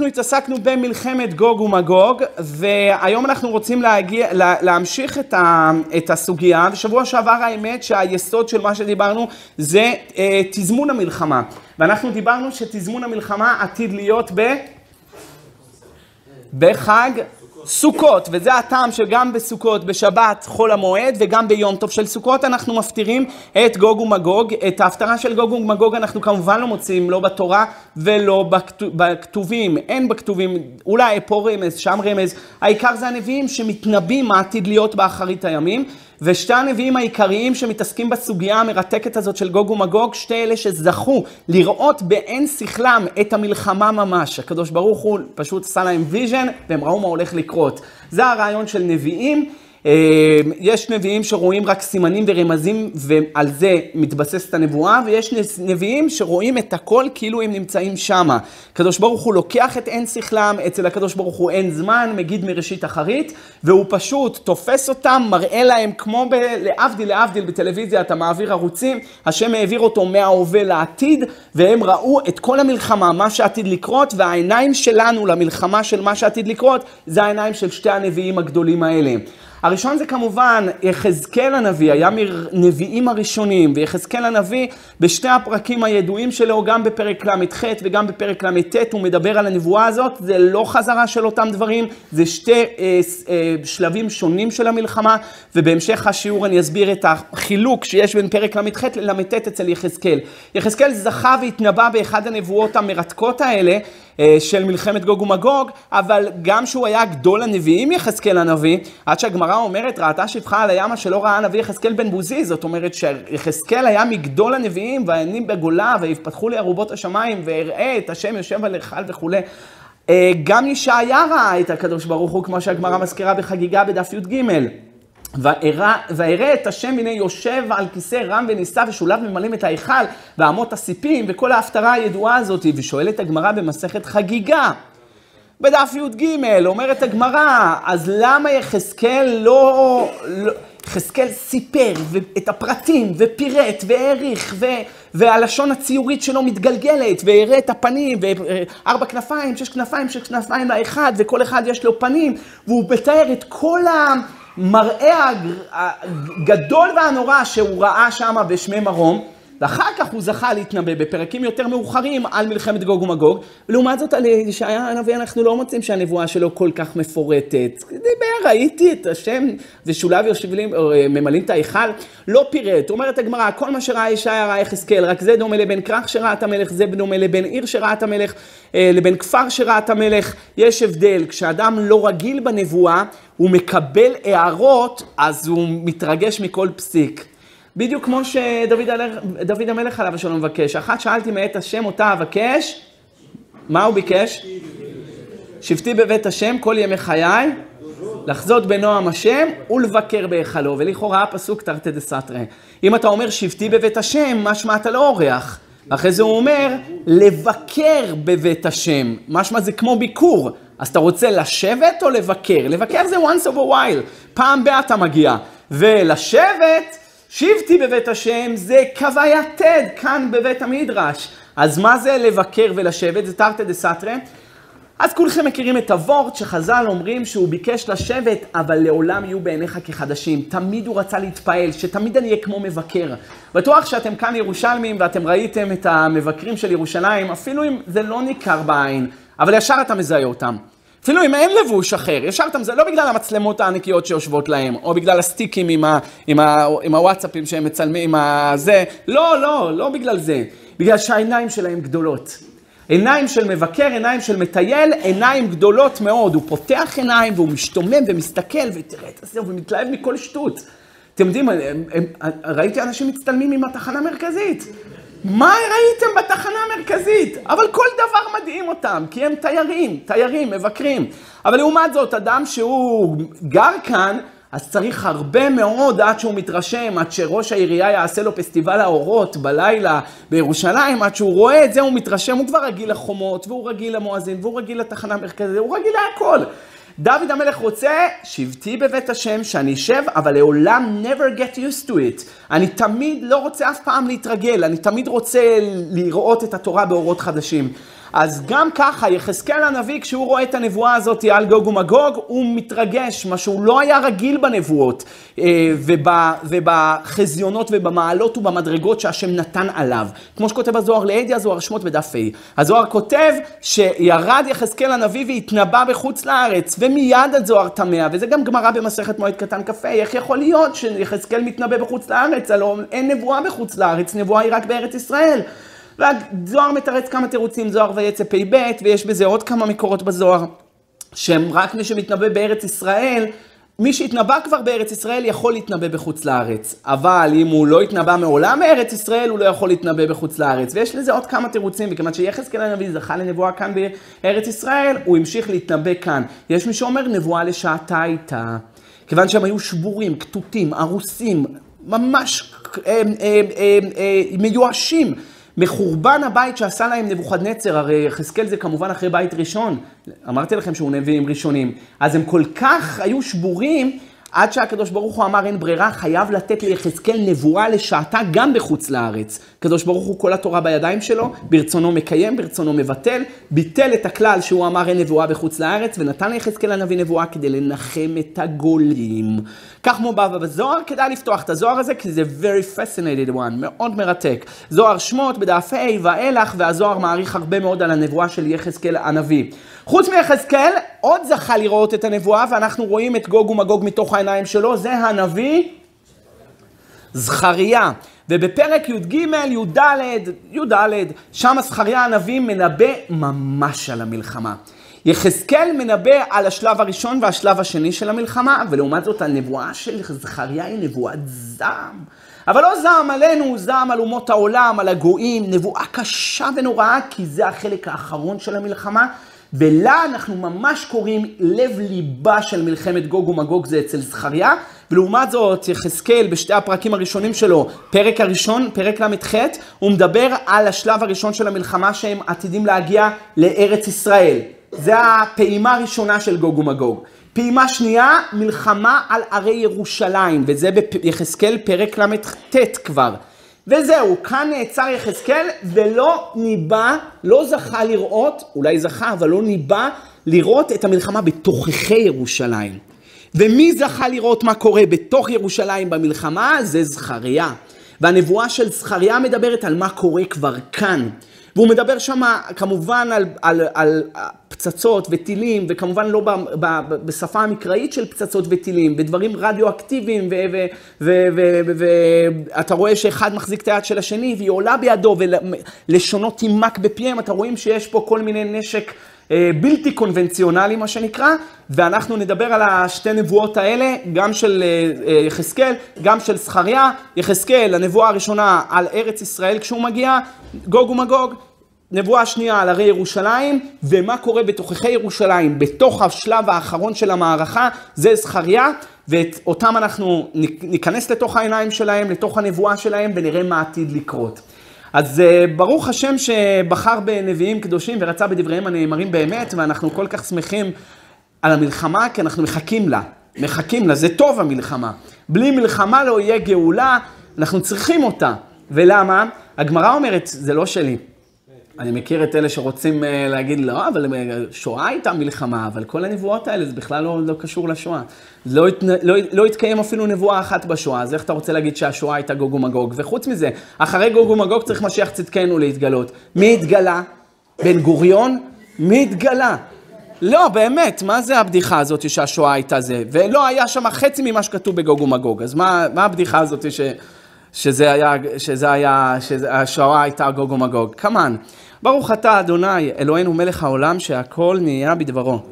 אנחנו התעסקנו במלחמת גוג ומגוג, והיום אנחנו רוצים להגיע, לה, להמשיך את, ה, את הסוגיה, ושבוע שעבר האמת שהיסוד של מה שדיברנו זה אה, תזמון המלחמה. ואנחנו דיברנו שתזמון המלחמה עתיד להיות ב... בחג סוכות, וזה הטעם שגם בסוכות, בשבת, חול המועד, וגם ביום טוב של סוכות אנחנו מפטירים את גוג ומגוג. את ההפטרה של גוג ומגוג אנחנו כמובן לא מוצאים, לא בתורה ולא בכתובים. אין בכתובים, אולי פה רמז, שם רמז. העיקר זה הנביאים שמתנבאים מה עתיד להיות באחרית הימים. ושתי הנביאים העיקריים שמתעסקים בסוגיה המרתקת הזאת של גוג ומגוג, שתי אלה שזכו לראות בעין שכלם את המלחמה ממש. הקדוש ברוך הוא פשוט עשה להם vision, והם ראו מה הולך לקרות. זה הרעיון של נביאים. אה, יש נביאים שרואים רק סימנים ורמזים ועל זה מתבססת הנבואה, ויש נביאים שרואים את הכל כאילו הם נמצאים שמה. הקדוש ברוך הוא לוקח את עין שכלם, אצל הקדוש ברוך הוא אין זמן, מגיד מראשית אחרית, והוא פשוט תופס אותם, מראה להם כמו ב... להבדיל להבדיל בטלוויזיה, אתה מעביר ערוצים, השם העביר אותו מההווה לעתיד, והם ראו את כל המלחמה, מה שעתיד לקרות, והעיניים שלנו למלחמה של מה שעתיד לקרות, זה העיניים של שתי הנביאים הגדולים האלה. הראשון זה כמובן יחזקאל הנביא, היה מנביאים הראשונים, ויחזקאל הנביא בשתי הפרקים הידועים שלו, גם בפרק ל"ח וגם בפרק ל"ט, הוא מדבר על הנבואה הזאת, זה לא חזרה של אותם דברים, זה שתי אה, אה, שלבים שונים של המלחמה, ובהמשך השיעור אני אסביר את החילוק שיש בין פרק ל"ח לל"ט אצל יחזקאל. יחזקאל זכה והתנבא באחד הנבואות המרתקות האלה, של מלחמת גוג ומגוג, אבל גם שהוא היה גדול הנביאים יחזקאל הנביא, עד שהגמרא אומרת, ראתה שפחה על הים שלא ראה הנביא יחזקאל בן בוזי, זאת אומרת שיחזקאל היה מגדול הנביאים, והעיינים בגולה, ויפתחו לי ארובות השמיים, ואראה את השם יושב על היכל וכולי. אה, גם ישעיה ראה את הקדוש ברוך הוא, כמו שהגמרא מזכירה בחגיגה בדף י"ג. ואראה את השם הנה יושב על כיסא רם ונישא ושוליו ממלאים את ההיכל ואמות הסיפים וכל ההפטרה הידועה הזאת ושואלת הגמרא במסכת חגיגה. בדף י"ג אומרת הגמרא, אז למה יחזקאל לא... לא יחזקאל סיפר את הפרטים ופירט והעריך ו... והלשון הציורית שלו מתגלגלת והראה את הפנים וארבע כנפיים, שש כנפיים, שש כנפיים לאחד וכל אחד יש לו פנים והוא מתאר את כל ה... המראה הגדול והנורא שהוא ראה שם בשמי מרום, ואחר כך הוא זכה להתנבא בפרקים יותר מאוחרים על מלחמת גוג ומגוג, ולעומת זאת על ישעיה הנביא אנחנו לא מוצאים שהנבואה שלו כל כך מפורטת. דיבר, ראיתי את השם ושוליו יושבים, אה, ממלאים את ההיכל, לא פירט. אומרת הגמרא, כל מה שראה ישעיה ראה יחזקאל, רק זה דומה לבן כרך שראה את המלך, זה דומה לבן עיר שראה את המלך, אה, לבן כפר שראה את המלך. יש הבדל, כשאדם לא רגיל בנבואה, הוא מקבל הערות, אז הוא מתרגש מכל פסיק. בדיוק כמו שדוד המלך עליו השלום מבקש. אחת שאלתי מאת השם אותה אבקש, מה הוא ביקש? שבתי בבית השם כל ימי חיי, לחזות בנועם השם ולבקר בהיכלו. ולכאורה הפסוק תרתי דסתרי. אם אתה אומר שבתי בבית השם, משמע אתה לא אורח. אחרי זה הוא אומר, לבקר בבית השם. משמע זה כמו ביקור. אז אתה רוצה לשבת או לבקר? לבקר זה once of a while. פעם בה אתה מגיע. ולשבת... שבתי בבית השם זה כווייתד כאן בבית המדרש. אז מה זה לבקר ולשבת? זה תרתי דה סתרי. אז כולכם מכירים את הוורט שחז"ל אומרים שהוא ביקש לשבת, אבל לעולם יהיו בעיניך כחדשים. תמיד הוא רצה להתפעל, שתמיד אני אהיה כמו מבקר. בטוח שאתם כאן ירושלמים ואתם ראיתם את המבקרים של ירושלים, אפילו אם זה לא ניכר בעין, אבל ישר אתה מזהה אותם. אפילו אם אין לבוש אחר, ישר אתה מזהה, לא בגלל המצלמות הענקיות שיושבות להם, או בגלל הסטיקים עם, ה, עם, ה, עם הוואטסאפים שהם מצלמים, עם הזה, לא, לא, לא בגלל זה. בגלל שהעיניים שלהם גדולות. עיניים של מבקר, עיניים של מטייל, עיניים גדולות מאוד. הוא פותח עיניים והוא משתומם ומסתכל, ותראה את זה, ומתלהב מכל שטות. אתם יודעים, ראיתי אנשים מצטלמים עם התחנה המרכזית. מה ראיתם בתחנה המרכזית? אבל כל דבר מדהים אותם, כי הם תיירים, תיירים, מבקרים. אבל לעומת זאת, אדם שהוא גר כאן, אז צריך הרבה מאוד עד שהוא מתרשם, עד שראש העירייה יעשה לו פסטיבל האורות בלילה בירושלים, עד שהוא רואה את זה, הוא מתרשם, הוא כבר רגיל לחומות, והוא רגיל למואזין, והוא רגיל לתחנה המרכזית, הוא רגיל להכל. דוד המלך רוצה, שבתי בבית השם, שאני אשב, אבל לעולם never get used to it. אני תמיד לא רוצה אף פעם להתרגל, אני תמיד רוצה לראות את התורה באורות חדשים. אז גם ככה, יחזקאל הנביא, כשהוא רואה את הנבואה הזאת על גוג ומגוג, הוא מתרגש, מה שהוא לא היה רגיל בנבואות, אה, ובחזיונות ובמעלות ובמדרגות שהשם נתן עליו. כמו שכותב הזוהר לידי, הזוהר שמות בדף ה'. הזוהר כותב שירד יחזקאל הנביא והתנבא בחוץ לארץ, ומיד הזוהר טמא, וזה גם גמרא במסכת מועד קטן כ"ה, איך יכול להיות שיחזקאל מתנבא בחוץ לארץ? הלוא אין נבואה בחוץ לארץ, נבואה היא רק בארץ ישראל. והזוהר מתרץ כמה תירוצים, זוהר ויצא פ"ב, ויש בזה עוד כמה מקורות בזוהר, שהם רק מי שמתנבא בארץ ישראל, מי שהתנבא כבר בארץ ישראל יכול להתנבא בחוץ לארץ, אבל אם הוא לא התנבא מעולם בארץ ישראל, הוא לא יכול להתנבא בחוץ לארץ. ויש לזה עוד כמה תירוצים, וכיוון שיחזקאל הנביא זכה לנבואה כאן בארץ ישראל, הוא המשיך להתנבא כאן. יש מי שאומר נבואה לשעתה הייתה, כיוון שהם היו שבורים, כתותים, הרוסים, ממש הם, הם, הם, הם, מיואשים. מחורבן הבית שעשה להם נבוכדנצר, הרי יחזקאל זה כמובן אחרי בית ראשון, אמרתי לכם שהוא נביאים ראשונים, אז הם כל כך היו שבורים עד שהקדוש ברוך הוא אמר אין ברירה, חייב לתת ליחזקאל נבואה לשעתה גם בחוץ לארץ. הקדוש ברוך הוא כל התורה בידיים שלו, ברצונו מקיים, ברצונו מבטל, ביטל את הכלל שהוא אמר אין נבואה בחוץ לארץ, ונתן ליחזקאל הנביא נבואה כדי לנחם את הגולים. כך מובא בזוהר, כדאי לפתוח את הזוהר הזה, כי זה very fascinated one, מאוד מרתק. זוהר שמות בדף ה' ואילך, והזוהר מעריך הרבה מאוד על הנבואה של יחזקאל הנביא. חוץ מיחזקאל, עוד זכה לראות את הנבואה, ואנחנו רואים את גוג ומגוג מתוך העיניים שלו, זה הנביא זכריה. ובפרק י"ג, י"ד, י"ד, שם זכריה הנביא מנבא ממש על המלחמה. יחזקאל מנבא על השלב הראשון והשלב השני של המלחמה, ולעומת זאת הנבואה של זכריה היא נבואת זעם. אבל לא זעם עלינו, זעם על אומות העולם, על הגויים, נבואה קשה ונוראה, כי זה החלק האחרון של המלחמה, ולה אנחנו ממש קוראים לב ליבה של מלחמת גוג ומגוג זה אצל זכריה, ולעומת זאת יחזקאל בשתי הפרקים הראשונים שלו, פרק הראשון, פרק ל"ח, הוא מדבר על השלב הראשון של המלחמה שהם עתידים להגיע לארץ ישראל. זה הפעימה הראשונה של גוג ומגוג. פעימה שנייה, מלחמה על ערי ירושלים, וזה ביחזקאל פרק ל"ט כבר. וזהו, כאן נעצר יחזקאל ולא ניבא, לא זכה לראות, אולי זכה, אבל לא ניבא לראות את המלחמה בתוככי ירושלים. ומי זכה לראות מה קורה בתוך ירושלים במלחמה? זה זכריה. והנבואה של זכריה מדברת על מה קורה כבר כאן. והוא מדבר שם כמובן על, על, על פצצות וטילים, וכמובן לא ב, ב, ב, בשפה המקראית של פצצות וטילים, ודברים רדיואקטיביים, ואתה רואה שאחד מחזיק את היד של השני, והיא עולה בידו, ולשונות תימק בפיהם, אתה רואים שיש פה כל מיני נשק אה, בלתי קונבנציונלי, מה שנקרא, ואנחנו נדבר על השתי נבואות האלה, גם של אה, אה, יחזקאל, גם של זכריה. יחזקאל, הנבואה הראשונה על ארץ ישראל כשהוא מגיע, גוג ומגוג. נבואה שנייה על הרי ירושלים, ומה קורה בתוככי ירושלים, בתוך השלב האחרון של המערכה, זה זכריה, ואותם אנחנו ניכנס לתוך העיניים שלהם, לתוך הנבואה שלהם, ונראה מה עתיד לקרות. אז אה, ברוך השם שבחר בנביאים קדושים ורצה בדבריהם הנאמרים באמת, ואנחנו כל כך שמחים על המלחמה, כי אנחנו מחכים לה. מחכים לה, זה טוב המלחמה. בלי מלחמה לא יהיה גאולה, אנחנו צריכים אותה. ולמה? הגמרא אומרת, זה לא שלי. אני מכיר את אלה שרוצים אה, להגיד, לא, אבל אה, שואה הייתה מלחמה, אבל כל הנבואות האלה זה בכלל לא, לא קשור לשואה. לא, לא, לא התקיים אפילו נבואה אחת בשואה, אז איך אתה רוצה להגיד שהשואה הייתה גוג ומגוג? וחוץ מזה, אחרי גוג ומגוג צריך משיח צדקנו להתגלות. מי התגלה? בן גוריון? מי התגלה? לא, באמת, מה זה הבדיחה הזאת שהשואה הייתה זה? ולא היה שם חצי ממה שכתוב בגוג ומגוג, אז מה, מה הבדיחה הזאת ש... שזה היה, שזה היה, שהשואה הייתה גוג ומגוג. כמובן. ברוך אתה אדוני, אלוהינו מלך העולם, שהכל נהיה בדברו.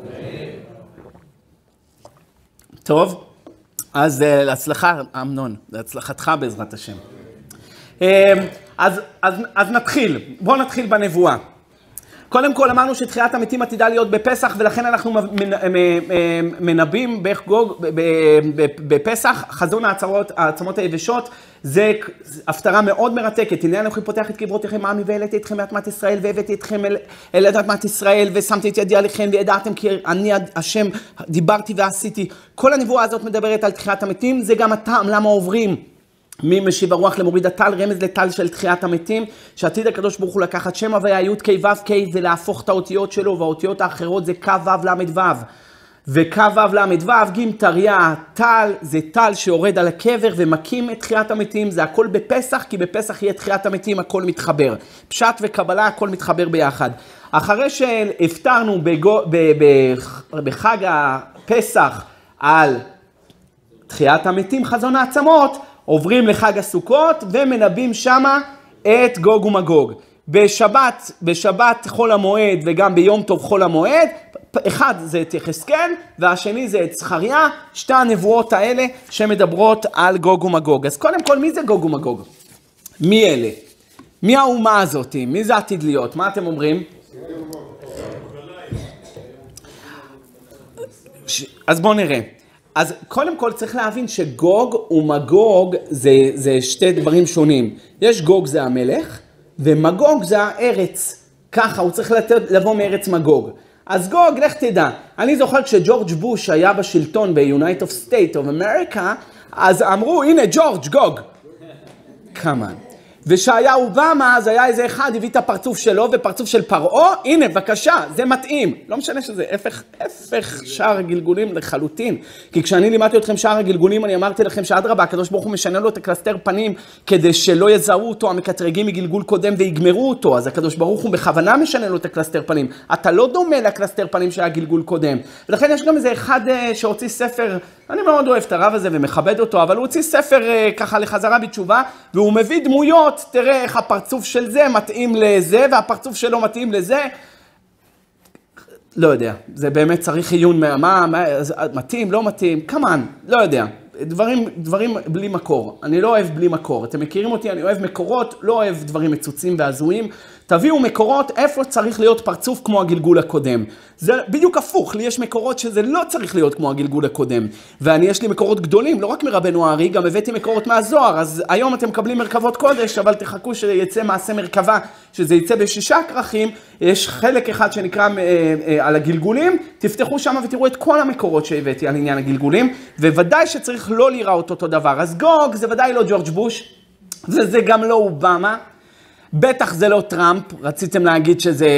טוב, אז אה, להצלחה, אמנון, להצלחתך בעזרת השם. אה, אז, אז, אז נתחיל, בואו נתחיל בנבואה. קודם כל אמרנו שתחיית המתים עתידה להיות בפסח, ולכן אנחנו מנבאים בפסח, חזון העצמות, העצמות היבשות, זה הפטרה מאוד מרתקת. הנה אנוכי פותח את קברותיכם עמי והעליתי אתכם מאדמת ישראל, והבאתי אתכם אל, אל אדמת ישראל, ושמתי את ידי עליכם, וידעתם כי אני השם דיברתי ועשיתי. כל הנבואה הזאת מדברת על תחיית המתים, זה גם הטעם למה עוברים. מי משיב הרוח למוריד הטל, רמז לטל של תחיית המתים, שעתיד הקדוש ברוך הוא לקחת שם הוויה י' כ' ו' כ' ולהפוך את האותיות שלו, והאותיות האחרות זה כ' ו' ל' ו'. וכ' ו' ל' ו', גימטריה, טל, זה טל שיורד על הקבר ומקים את תחיית המתים, זה הכל בפסח, כי בפסח יהיה תחיית המתים, הכל מתחבר. פשט וקבלה, הכל מתחבר ביחד. אחרי שהפטרנו בגו, ב, ב, בחג הפסח על תחיית המתים, חזון העצמות, עוברים לחג הסוכות ומנבאים שמה את גוג ומגוג. בשבת, בשבת חול המועד וגם ביום טוב חול המועד, אחד זה את יחזקאל והשני זה את זכריה, שתי הנבואות האלה שמדברות על גוג ומגוג. אז קודם כל, מי זה גוג ומגוג? מי אלה? מי האומה הזאת? מי זה עתיד להיות? מה אתם אומרים? אז בואו נראה. אז קודם כל צריך להבין שגוג ומגוג זה, זה שתי דברים שונים. יש גוג זה המלך, ומגוג זה הארץ. ככה, הוא צריך לתת, לבוא מארץ מגוג. אז גוג, לך תדע. אני זוכר כשג'ורג' בוש היה בשלטון ב-United of State of America, אז אמרו, הנה ג'ורג', גוג. כמה. ושהיה אובמה, אז היה איזה אחד, הביא את הפרצוף שלו ופרצוף של פרעה, הנה, בבקשה, זה מתאים. לא משנה שזה הפך, הפך שער הגלגולים לחלוטין. כי כשאני לימדתי אתכם שער הגלגולים, אני אמרתי לכם שאדרבה, הקדוש ברוך הוא משנה לו את הקלסתר פנים, כדי שלא יזהו אותו המקטרגים מגלגול קודם ויגמרו אותו. אז הקדוש ברוך הוא בכוונה משנה לו את הקלסתר פנים. אתה לא דומה לקלסתר פנים שהיה גלגול קודם. ולכן יש גם איזה אחד אה, שהוציא ספר, אני מאוד אוהב את הרב הזה ומכבד אותו, אבל הוא הוציא ספר אה, ככה לחזרה בתשובה, והוא מביא דמויות תראה איך הפרצוף של זה מתאים לזה, והפרצוף שלו מתאים לזה. לא יודע, זה באמת צריך עיון מה, מה, מה מתאים, לא מתאים, כמובן, לא יודע. דברים, דברים בלי מקור. אני לא אוהב בלי מקור. אתם מכירים אותי, אני אוהב מקורות, לא אוהב דברים מצוצים והזויים. תביאו מקורות איפה צריך להיות פרצוף כמו הגלגול הקודם. זה בדיוק הפוך, לי יש מקורות שזה לא צריך להיות כמו הגלגול הקודם. ואני, יש לי מקורות גדולים, לא רק מרבנו הארי, גם הבאתי מקורות מהזוהר. אז היום אתם מקבלים מרכבות קודש, אבל תחכו שיצא מעשה מרכבה, שזה יצא בשישה כרכים. יש חלק אחד שנקרא אה, אה, על הגלגולים, תפתחו שם ותראו את כל המקורות שהבאתי על עניין הגלגולים, וודאי שצריך לא להיראות אותו דבר. אז גוג זה ודאי לא ג'ורג' בוש, וזה גם לא אובמה. בטח זה לא טראמפ, רציתם להגיד שזה,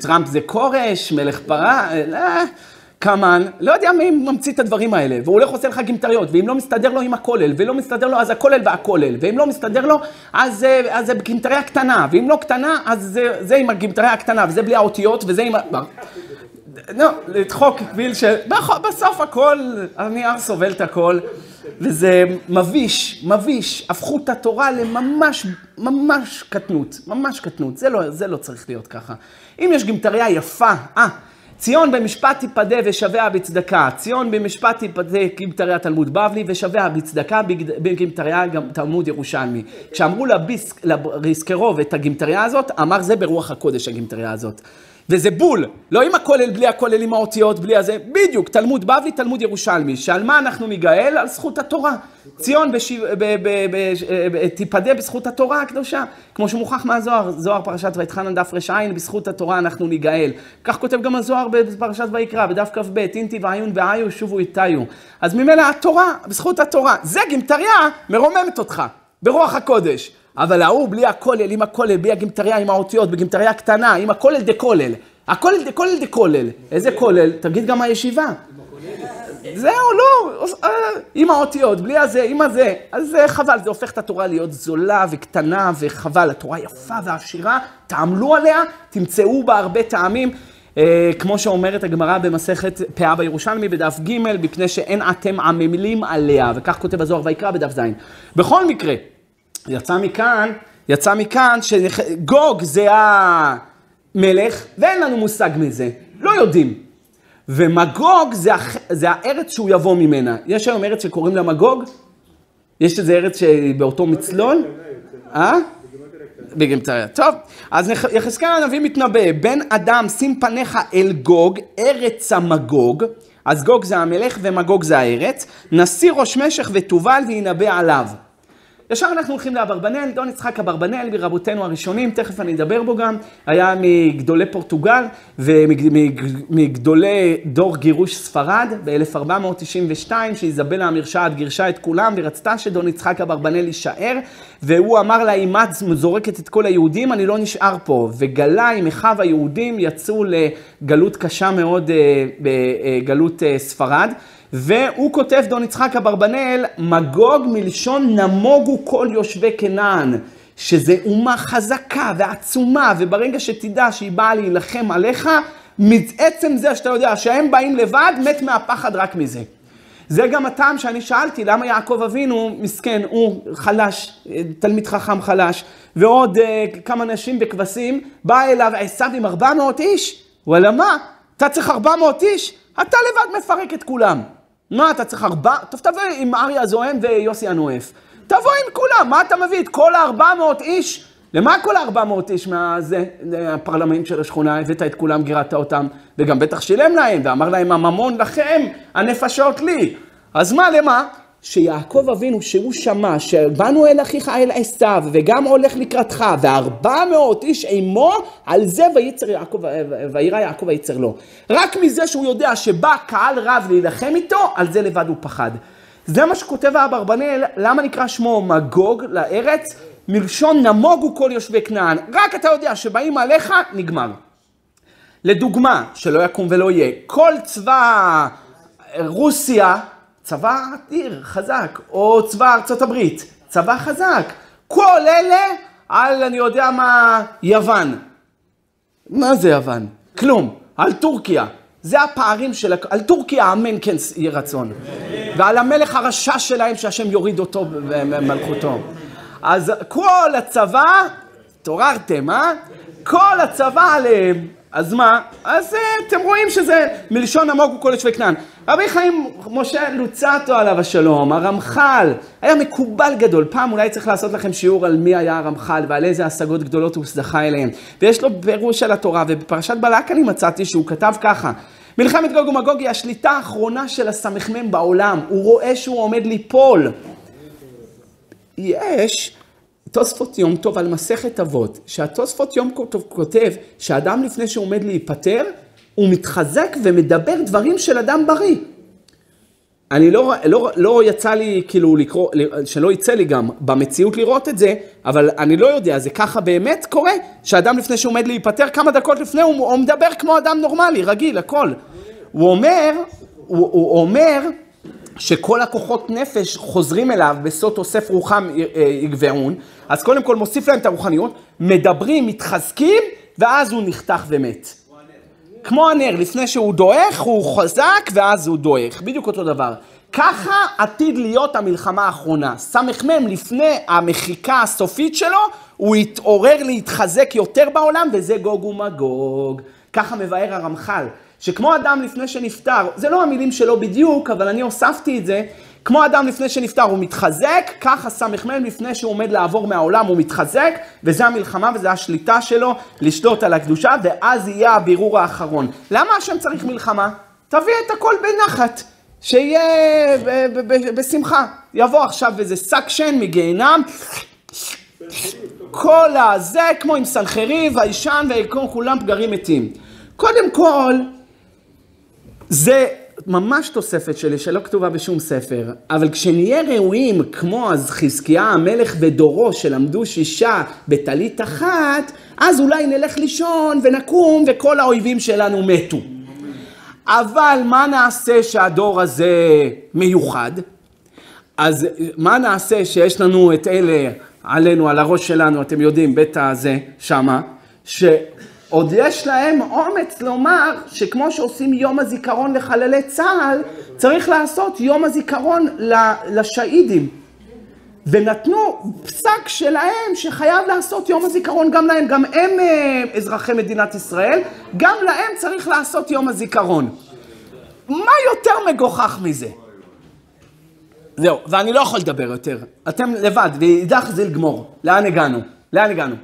טראמפ זה כורש, מלך פרה, לא, קמן, לא יודע מי ממציא את הדברים האלה, והוא הולך עושה לך גימטריות, ואם לא מסתדר לו עם הכולל, ואם לא מסתדר לו אז הכולל והכולל, ואם לא מסתדר לו אז, אז זה גימטריה קטנה, ואם לא קטנה אז זה, זה עם הגימטריה הקטנה, וזה בלי האותיות, וזה עם ה... לא, לדחוק קביל של... בסוף הכל, הנייר סובל את הכל. וזה מביש, מביש. הפכו את התורה לממש, ממש קטנות, ממש קטנות. זה לא, זה לא צריך להיות ככה. אם יש גימטריה יפה, אה, ציון במשפט תיפדה ושביה בצדקה. ציון במשפט תיפדה גימטריה תלמוד בבלי ושביה בצדקה בגימטריה תלמוד ירושלמי. כשאמרו לריסקרוב את הגימטריה הזאת, אמר זה ברוח הקודש הגימטריה הזאת. וזה בול, לא עם הכולל, בלי הכולל, עם האותיות, בלי הזה, בדיוק, תלמוד בבלי, תלמוד ירושלמי, שעל מה אנחנו ניגאל? על זכות התורה. ציון תיפדה בזכות התורה הקדושה, כמו שמוכח מהזוהר, זוהר פרשת ויתחנן דף ר"ע, בזכות התורה אנחנו ניגאל. כך כותב גם הזוהר בפרשת ויקרא, בדף כ"ב, אינתי ועיון בעיו, שובו איתיו. אז ממילא התורה, בזכות התורה. זה גימטריה מרוממת אותך, ברוח הקודש. אבל ההוא בלי הכולל, עם הכולל, בלי הגימטריה, עם האותיות, בגימטריה קטנה, עם הכולל דה כולל. הכולל דה כולל דה כולל. איזה כולל? תגיד גם הישיבה. זהו, לא, אה, עם האותיות, בלי הזה, עם הזה. אז חבל, זה הופך את התורה להיות זולה וקטנה וחבל. התורה יפה ועשירה, תעמלו עליה, תמצאו בה הרבה טעמים. אה, כמו שאומרת הגמרא במסכת פאה בירושלמי בדף ג', מפני שאין אתם עמלים עליה, וכך כותב הזוהר ויקרא בדף ז'. בכל מקרה, יצא מכאן, יצא מכאן שגוג זה המלך, ואין לנו מושג מזה, לא יודעים. ומגוג זה, הח... זה הארץ שהוא יבוא ממנה. יש היום ארץ שקוראים לה מגוג? יש איזה ארץ שבאותו מצלול? אה? בגימטריה. טוב, אז יחזקאל הנביא מתנבא, בן אדם שים פניך אל גוג, ארץ המגוג, אז גוג זה המלך ומגוג זה הארץ, נשיא ראש משך ותובל וינבא עליו. ישר אנחנו הולכים לאברבנאל, דון יצחק אברבנאל מרבותינו הראשונים, תכף אני אדבר בו גם, היה מגדולי פורטוגל ומגדולי דור גירוש ספרד ב-1492, שאיזבלה המרשעת גירשה את כולם ורצתה שדון יצחק אברבנאל יישאר, והוא אמר לה, אם את זורקת את כל היהודים, אני לא נשאר פה. וגלה עם אחיו היהודים יצאו לגלות קשה מאוד אה, בגלות אה, ספרד. והוא כותב, דון יצחק אברבנאל, מגוג מלשון נמוגו כל יושבי כנען, שזה אומה חזקה ועצומה, וברגע שתדע שהיא באה להילחם עליך, מעצם זה שאתה יודע שהם באים לבד, מת מהפחד רק מזה. זה גם הטעם שאני שאלתי, למה יעקב אבינו, מסכן, הוא חלש, תלמיד חכם חלש, ועוד uh, כמה נשים בכבשים, בא אליו עשיו עם 400 איש, וואלה מה? אתה צריך 400 איש? אתה לבד מפרק את כולם. מה, אתה צריך ארבע... טוב, תבוא עם אריה הזוהם ויוסי הנואף. תבוא עם כולם, מה אתה מביא? את כל הארבע מאות איש? למה כל הארבע מאות איש מהזה, הפרלמנט של השכונה, הבאת את כולם, גירדת אותם, וגם בטח שילם להם, ואמר להם, הממון לכם, הנפשות לי. אז מה, למה? שיעקב אבינו, שהוא שמע שבאנו אל אחיך אל עשיו, וגם הולך לקראתך, וארבע מאות איש עמו, על זה וייצר יעקב, וירא יעקב ויצר לו. רק מזה שהוא יודע שבא קהל רב להילחם איתו, על זה לבד הוא פחד. זה מה שכותב האברבנאל, למה נקרא שמו מגוג לארץ? מלשון נמוגו כל יושבי כנען. רק אתה יודע שבאים עליך, נגמר. לדוגמה, שלא יקום ולא יהיה, כל צבא רוסיה, צבא עתיר, חזק, או צבא ארצות הברית, צבא חזק. כל אלה על, אני יודע מה, יוון. מה זה יוון? כלום. על טורקיה. זה הפערים של, על טורקיה אמן כן יהיה רצון. ועל המלך הרשע שלהם שהשם יוריד אותו במלכותו. אז כל הצבא, התעוררתם, אה? כל הצבא עליהם. אז מה? אז אה, אתם רואים שזה מלשון עמוק וכל יושבי כנען. רבי חיים משה לוצטו עליו השלום, הרמח"ל, היה מקובל גדול. פעם אולי צריך לעשות לכם שיעור על מי היה הרמח"ל ועל איזה השגות גדולות הוא זכה אליהן. ויש לו פירוש על התורה, ובפרשת בלק אני מצאתי שהוא כתב ככה. מלחמת גוג ומגוג היא השליטה האחרונה של הסמ"ם בעולם. הוא רואה שהוא עומד ליפול. יש תוספות יום טוב על מסכת אבות, שהתוספות יום טוב כותב שאדם לפני שהוא עומד להיפטר, הוא מתחזק ומדבר דברים של אדם בריא. אני לא, לא, לא יצא לי כאילו לקרוא, שלא יצא לי גם במציאות לראות את זה, אבל אני לא יודע, זה ככה באמת קורה? שאדם לפני שהוא עומד להיפטר, כמה דקות לפני הוא, הוא מדבר כמו אדם נורמלי, רגיל, הכל. הוא אומר, הוא, הוא אומר שכל הכוחות נפש חוזרים אליו בסוד אוסף רוחם יגבעון, אז קודם כל מוסיף להם את הרוחניות, מדברים, מתחזקים, ואז הוא נחתך ומת. כמו הנר, לפני שהוא דועך, הוא חזק, ואז הוא דועך. בדיוק אותו דבר. ככה עתיד להיות המלחמה האחרונה. סמ"ם לפני המחיקה הסופית שלו, הוא יתעורר להתחזק יותר בעולם, וזה גוג ומגוג. ככה מבאר הרמח"ל. שכמו אדם לפני שנפטר, זה לא המילים שלו בדיוק, אבל אני הוספתי את זה, כמו אדם לפני שנפטר הוא מתחזק, ככה סמ"ם לפני שהוא עומד לעבור מהעולם הוא מתחזק, וזה המלחמה וזה השליטה שלו לשלוט על הקדושה, ואז יהיה הבירור האחרון. למה השם צריך מלחמה? תביא את הכל בנחת, שיהיה בשמחה. יבוא עכשיו איזה שק שן מגיהנם, כל הזה כמו עם סנחריב, הישן וכולם פגרים מתים. קודם כל, זה ממש תוספת שלי שלא כתובה בשום ספר, אבל כשנהיה ראויים כמו אז חזקיה המלך ודורו שלמדו שישה בטלית אחת, אז אולי נלך לישון ונקום וכל האויבים שלנו מתו. אבל מה נעשה שהדור הזה מיוחד? אז מה נעשה שיש לנו את אלה עלינו, על הראש שלנו, אתם יודעים, בית הזה, שמה, ש... עוד יש להם אומץ לומר שכמו שעושים יום הזיכרון לחללי צה"ל, צריך לעשות יום הזיכרון לשהידים. ונתנו פסק שלהם שחייב לעשות יום הזיכרון גם להם, גם הם אה, אזרחי מדינת ישראל, גם להם צריך לעשות יום הזיכרון. מה יותר מגוחך מזה? זהו, ואני לא יכול לדבר יותר. אתם לבד, ואידך זה לגמור. לאן הגענו? לאן הגענו?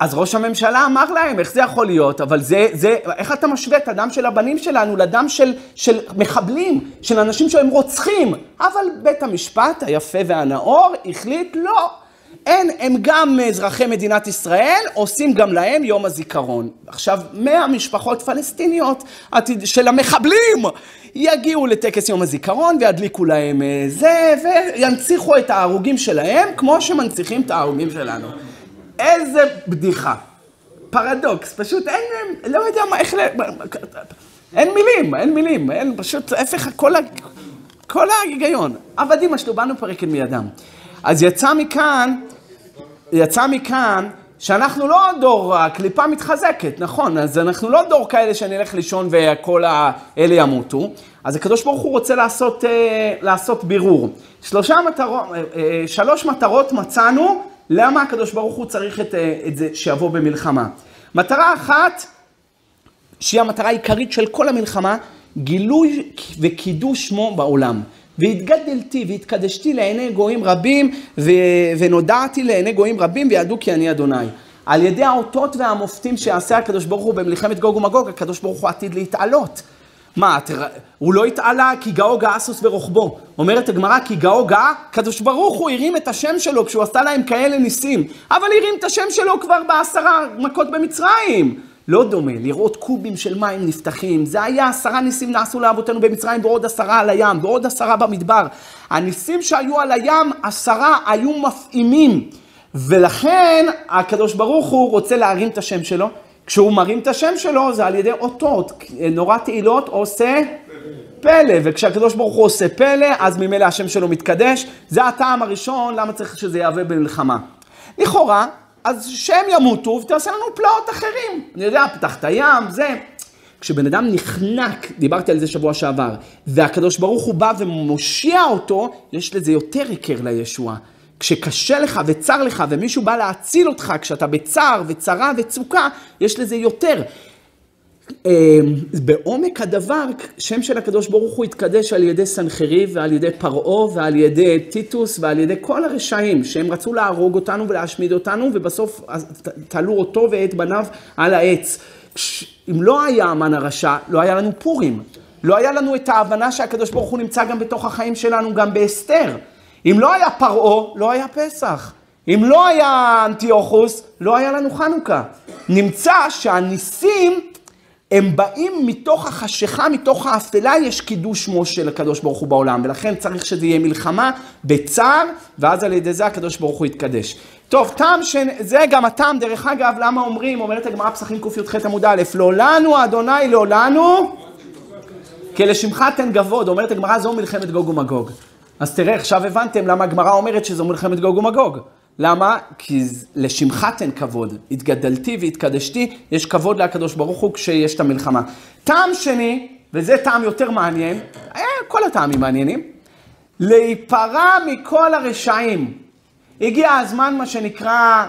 אז ראש הממשלה אמר להם, איך זה יכול להיות? אבל זה, זה, איך אתה משווה את הדם של הבנים שלנו לדם של, של מחבלים, של אנשים שהם רוצחים? אבל בית המשפט היפה והנאור החליט לא. אין, הם גם אזרחי מדינת ישראל, עושים גם להם יום הזיכרון. עכשיו, 100 משפחות פלסטיניות של המחבלים יגיעו לטקס יום הזיכרון וידליקו להם אה, זה, וינציחו את ההרוגים שלהם כמו שמנציחים את ההרוגים שלנו. איזה בדיחה. פרדוקס, פשוט אין, לא יודע מה, איך ל... אין מילים, אין מילים, אין פשוט הפך כל, ה... כל ההיגיון. עבדים אשלו באנו פרקן מידם. אז יצא מכאן, יצא מכאן שאנחנו לא דור, הקליפה מתחזקת, נכון? אז אנחנו לא דור כאלה שנלך לישון וכל האלה ימותו. אז הקדוש ברוך הוא רוצה לעשות, אה, לעשות בירור. שלושה מטרות, אה, אה, שלוש מטרות מצאנו למה הקדוש ברוך הוא צריך את, את זה שיבוא במלחמה. מטרה אחת, שהיא המטרה העיקרית של כל המלחמה, גילוי וקידוש שמו בעולם. והתגדלתי והתקדשתי לעיני גויים רבים, ו... ונודעתי לעיני גויים רבים וידעו כי אני אדוני. על ידי האותות והמופתים שיעשה הקדוש ברוך הוא במלחמת גוג ומגוג, הקדוש ברוך הוא עתיד להתעלות. מה, תרא... הוא לא התעלה כי גאו גאה סוס ורוחבו. אומרת הגמרא, כי גאו גאה, הקדוש ברוך הוא הרים את השם שלו כשהוא עשה להם כאלה ניסים. אבל הרים את השם שלו כבר בעשרה מכות במצרים. לא דומה, לראות קובים של מים נפתחים. זה היה עשרה ניסים נעשו לאבותינו במצרים ועוד עשרה על הים ועוד עשרה במדבר. הניסים שהיו על הים, עשרה היו מפעימים. ולכן הקדוש ברוך הוא רוצה להרים את השם שלו. כשהוא מרים את השם שלו זה על ידי אותות. נורא תהילות עושה פלא. וכשהקדוש ברוך הוא עושה פלא, אז ממילא השם שלו מתקדש. זה הטעם הראשון למה צריך שזה יהווה במלחמה. לכאורה, אז שהם ימותו ותעשה לנו פלאות אחרים. אני יודע, פתח את הים, זה. כשבן אדם נחנק, דיברתי על זה שבוע שעבר, והקדוש ברוך הוא בא ומושיע אותו, יש לזה יותר היכר לישועה. כשקשה לך וצר לך ומישהו בא להציל אותך, כשאתה בצער וצרה וצוקה, יש לזה יותר. אמ, בעומק הדבר, שם של הקדוש ברוך הוא התקדש על ידי סנחריב ועל ידי פרעה ועל ידי טיטוס ועל ידי כל הרשעים שהם רצו להרוג אותנו ולהשמיד אותנו ובסוף תלו אותו ואת בניו על העץ. אם לא היה המן הרשע, לא היה לנו פורים. לא היה לנו את ההבנה שהקדוש ברוך הוא נמצא גם בתוך החיים שלנו, גם באסתר. אם לא היה פרעה, לא היה פסח. אם לא היה אנטיוכוס, לא היה לנו חנוכה. נמצא שהניסים הם באים מתוך החשיכה, מתוך האפלה, יש קידוש שמו של הקדוש ברוך הוא בעולם, ולכן צריך שזה יהיה מלחמה בצער, ואז על ידי זה הקדוש ברוך הוא יתקדש. טוב, טעם ש... זה גם הטעם, דרך אגב, למה אומרים, אומרת הגמרא פסחים קי"ח עמוד א', לא לנו אדוני, לא לנו, כי לשמך תן גבוד, אומרת הגמרא, זו מלחמת גוג ומגוג. אז תראה, עכשיו הבנתם למה הגמרא אומרת שזו מלחמת גוג ומגוג. למה? כי לשמך תן כבוד. התגדלתי והתקדשתי, יש כבוד לקדוש ברוך הוא כשיש את המלחמה. טעם שני, וזה טעם יותר מעניין, אה, כל הטעמים מעניינים, להיפרע מכל הרשעים. הגיע הזמן, מה שנקרא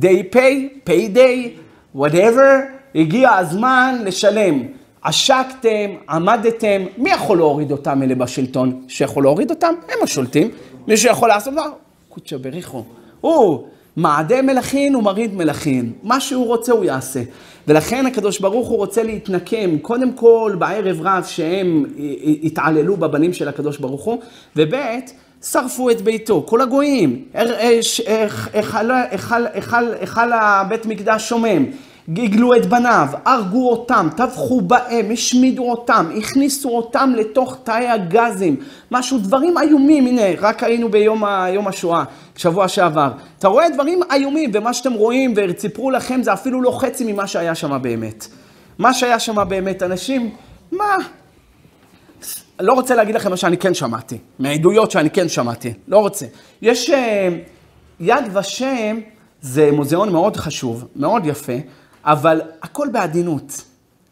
day pay, pay day, whatever, הגיע הזמן לשלם. עשקתם, עמדתם, מי יכול להוריד אותם אלה בשלטון? שיכול להוריד אותם? הם השולטים. מי שיכול לעשות דבר? קודשא בריחו. הוא מעדה מלאכין ומרעיד מלאכין. מה שהוא רוצה הוא יעשה. ולכן הקדוש ברוך הוא רוצה להתנקם, קודם כל בערב רב שהם התעללו בבנים של הקדוש ברוך הוא, וב' שרפו את ביתו, כל הגויים, היכל הבית מקדש שומם, גיגלו את בניו, הרגו אותם, טבחו בהם, השמידו אותם, הכניסו אותם לתוך תאי הגזים, משהו, דברים איומים, הנה, רק היינו ביום יום השואה, שבוע שעבר. אתה רואה דברים איומים, ומה שאתם רואים וסיפרו לכם זה אפילו לא חצי ממה שהיה שם באמת. מה שהיה שם באמת, אנשים, מה? לא רוצה להגיד לכם מה שאני כן שמעתי, מעדויות שאני כן שמעתי, לא רוצה. יש אה, יד ושם, זה מוזיאון מאוד חשוב, מאוד יפה. אבל הכל בעדינות.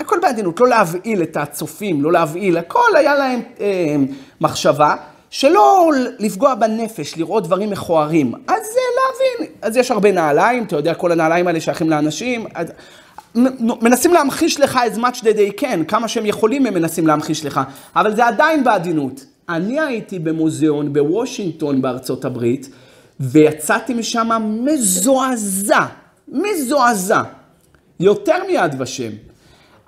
הכל בעדינות, לא להבהיל את הצופים, לא להבהיל, הכל היה להם אה, מחשבה שלא לפגוע בנפש, לראות דברים מכוערים. אז זה להבין, אז יש הרבה נעליים, אתה יודע, כל הנעליים האלה שייכים לאנשים. אז, מנסים להמחיש לך as much that they can, כמה שהם יכולים הם מנסים להמחיש לך, אבל זה עדיין בעדינות. אני הייתי במוזיאון בוושינגטון בארצות הברית, ויצאתי משם מזועזע. מזועזע, יותר מיד ושם.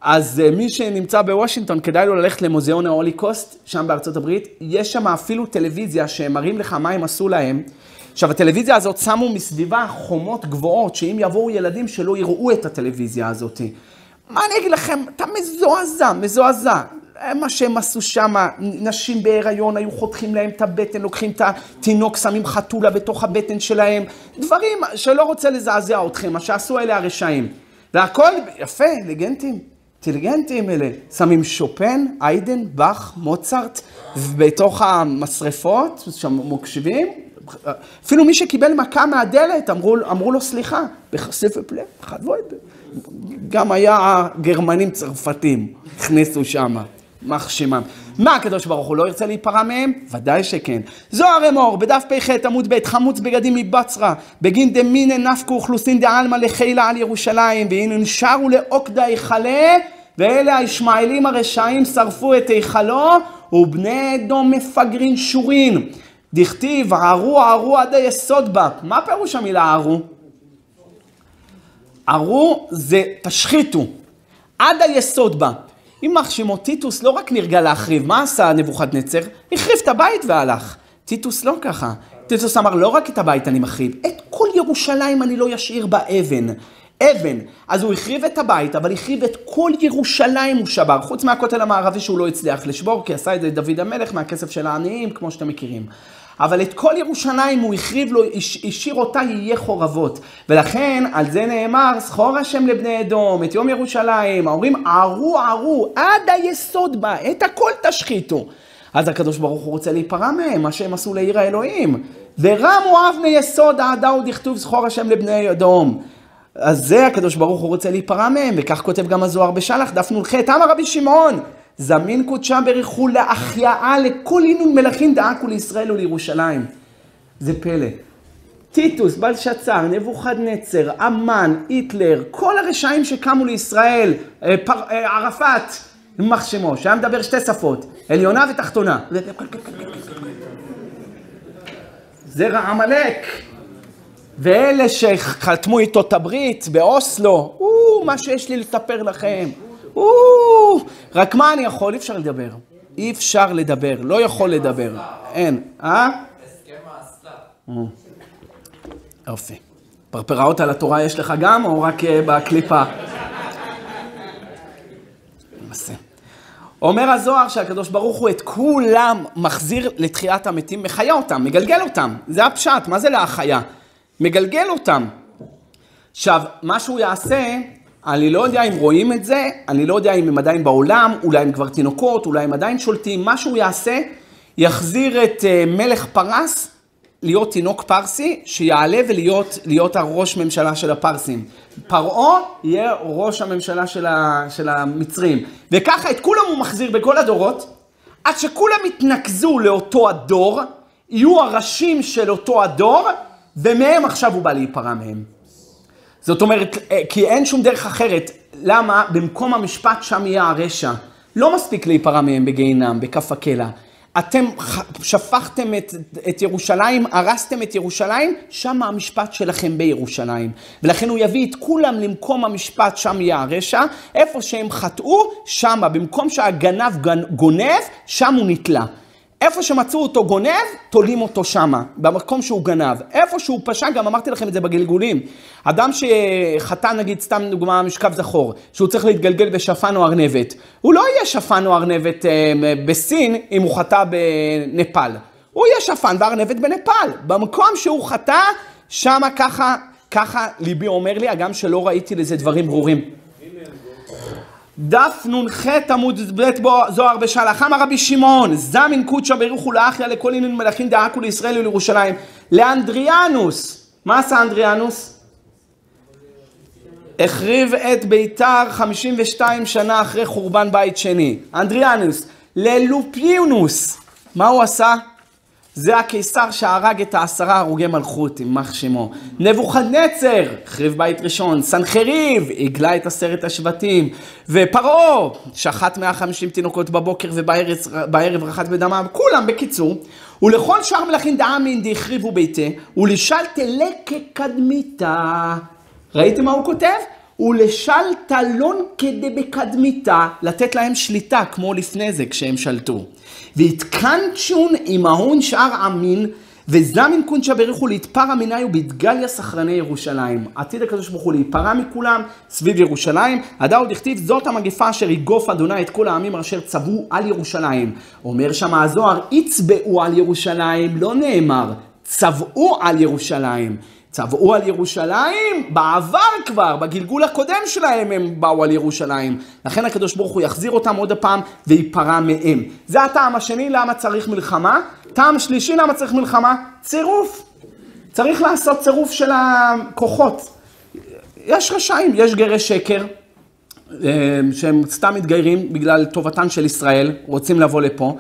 אז אה, מי שנמצא בוושינגטון, כדאי לו ללכת למוזיאון ההוליקוסט, שם בארצות הברית. יש שם אפילו טלוויזיה שהם מראים לך מה הם עשו להם. עכשיו, הטלוויזיה הזאת שמו מסביבה חומות גבוהות, שאם יבואו ילדים שלא יראו את הטלוויזיה הזאת. מה אני אגיד לכם? אתה מזועזע, מזועזע. מה שהם עשו שם, נשים בהיריון היו חותכים להם את הבטן, לוקחים את התינוק, שמים חתולה בתוך הבטן שלהם. דברים שלא רוצה לזעזע אתכם, מה שעשו אלה הרשעים. והכל יפה, אינטליגנטים, אינטליגנטים אלה. שמים שופן, איידן, באך, מוצרט, בתוך המשרפות, שם מקשיבים. אפילו מי שקיבל מכה מהדלת, אמרו, אמרו לו סליחה, בכסף ופלא, אחד ועוד. גם היה גרמנים צרפתים, הכניסו שמה. יימח שמם. מה הקדוש ברוך הוא לא ירצה להיפרע מהם? ודאי שכן. זוהר אמור, בדף פ"ח עמוד ב', חמוץ בגדים מבצרה, בגין דמינא נפקו אוכלוסין דעלמא לחילה על ירושלים, והנה נשארו לעוקדה היכלה, ואלה הישמעאלים הרשעים שרפו את היכלו, ובני אדום מפגרין שורין. דכתיב, ערו ערו עד היסוד בה. מה פירוש המילה ערו? ערו זה תשחיתו, עד היסוד בה. יימח שמו טיטוס לא רק נרגע להחריב, מה עשה נבוכדנצר? החריב את הבית והלך. טיטוס לא ככה. טיטוס אמר, לא רק את הבית אני מחריב, את כל ירושלים אני לא אשאיר בה אבן. אבן. אז הוא החריב את הבית, אבל החריב את כל ירושלים הוא שבר, חוץ מהכותל המערבי שהוא לא הצליח לשבור, כי עשה את זה דוד המלך מהכסף של העניים, כמו שאתם מכירים. אבל את כל ירושלים הוא החריב לו, השאיר אותה יהיה חורבות. ולכן על זה נאמר, זכור השם לבני אדום, את יום ירושלים, ההורים ערו ערו עד היסוד בה, את הכל תשחיתו. אז הקדוש ברוך הוא רוצה להיפרע מהם, מה שהם עשו לעיר האלוהים. ורמו אבני יסוד אהדה ודכתוב זכור השם לבני אדום. אז זה הקדוש ברוך הוא רוצה להיפרע מהם, וכך כותב גם הזוהר בשלח, דף נ"ח, אמר רבי שמעון, זמין קודשם בריחו להחייאה לכל עינון מלכים דאקו לישראל ולירושלים. זה פלא. טיטוס, בלשצר, נבוכדנצר, אמן, היטלר, כל הרשעים שקמו לישראל, אה, פר, אה, ערפאת, יימח שמו, שהיה מדבר שתי שפות, עליונה ותחתונה. זרע עמלק. ואלה שחתמו איתו את הברית באוסלו, או, מה שיש לי לספר לכם. רק מה אני יכול? אי אפשר לדבר. אי אפשר לדבר, לא יכול לדבר. אין. אה? האסלה. יופי. פרפראות על התורה יש לך גם, או רק אה, בקליפה? אומר הזוהר שהקדוש ברוך הוא את כולם מחזיר לתחיית המתים, מחיה אותם, מגלגל אותם. זה הפשט, מה זה להחיה? מגלגל אותם. עכשיו, מה שהוא יעשה, אני לא יודע אם רואים את זה, אני לא יודע אם הם עדיין בעולם, אולי הם כבר תינוקות, אולי הם עדיין שולטים, מה שהוא יעשה, יחזיר את אה, מלך פרס להיות תינוק פרסי, שיעלה ולהיות להיות הראש ממשלה של הפרסים. פרעה יהיה ראש הממשלה של, ה, של המצרים. וככה את כולם הוא מחזיר בכל הדורות, עד שכולם יתנקזו לאותו הדור, יהיו הראשים של אותו הדור, ומהם עכשיו הוא בא להיפרע מהם. זאת אומרת, אה, כי אין שום דרך אחרת. למה? במקום המשפט שם יהיה הרשע. לא מספיק להיפרע מהם בגיהינם, בכף הקלע. אתם שפכתם את, את ירושלים, הרסתם את ירושלים, שם המשפט שלכם בירושלים. ולכן הוא יביא את כולם למקום המשפט, שם יהיה הרשע. איפה שהם חטאו, שמה, במקום שהגנב גונב, שם הוא נתלה. איפה שמצאו אותו גונב, תולים אותו שמה, במקום שהוא גנב. איפה שהוא פשע, גם אמרתי לכם את זה בגלגולים. אדם שחטא, נגיד, סתם דוגמה, משכב זכור, שהוא צריך להתגלגל בשפן או ארנבת, הוא לא יהיה שפן או ארנבת אה, בסין אם הוא חטא בנפאל. הוא יהיה שפן וארנבת בנפאל. במקום שהוא חטא, שמה ככה, ככה ליבי אומר לי, הגם שלא ראיתי לזה דברים ברורים. דף נ"ח עמוד ב' זוהר בשלח, אמר רבי שמעון, זמין קודשא הוא לאחיה לכל עניין מלכים דאקו לישראל ולירושלים. לאנדריאנוס, מה עשה אנדריאנוס? החריב את ביתר 52 שנה אחרי חורבן בית שני. אנדריאנוס. ללופיונוס, מה הוא עשה? זה הקיסר שהרג את העשרה הרוגי מלכות, יימח שמו. נבוכדנצר, חריב בית ראשון. סנחריב, הגלה את עשרת השבטים. ופרעה, שחט 150 תינוקות בבוקר ובערב רחץ בדמם. כולם, בקיצור. ולכל שאר מלכים דאמין דהחריבו ביתה, ולשלטה לקקדמיתה. ראיתם מה הוא כותב? ולשל תלון כדבקדמיתה, לתת להם שליטה כמו לפני זה כשהם שלטו. והתקנצ'ון עמהון שאר עמין, וזמין קונצ'ה בריחו להתפרע מיני ובדגליה סחרני ירושלים. עתיד הקדוש ברוך הוא להיפרע מכולם סביב ירושלים. הדאוד הכתיב זאת המגפה אשר יגוף אדוני את כל העמים אשר צבאו על ירושלים. אומר שם הזוהר, יצבעו על ירושלים, לא נאמר, צבעו על ירושלים. צבעו על ירושלים, בעבר כבר, בגלגול הקודם שלהם הם באו על ירושלים. לכן הקדוש ברוך הוא יחזיר אותם עוד הפעם וייפרע מהם. זה הטעם השני למה צריך מלחמה. טעם שלישי למה צריך מלחמה? צירוף. צריך לעשות צירוף של הכוחות. יש רשעים, יש גרי שקר, אה, שהם סתם מתגיירים בגלל טובתן של ישראל, רוצים לבוא לפה.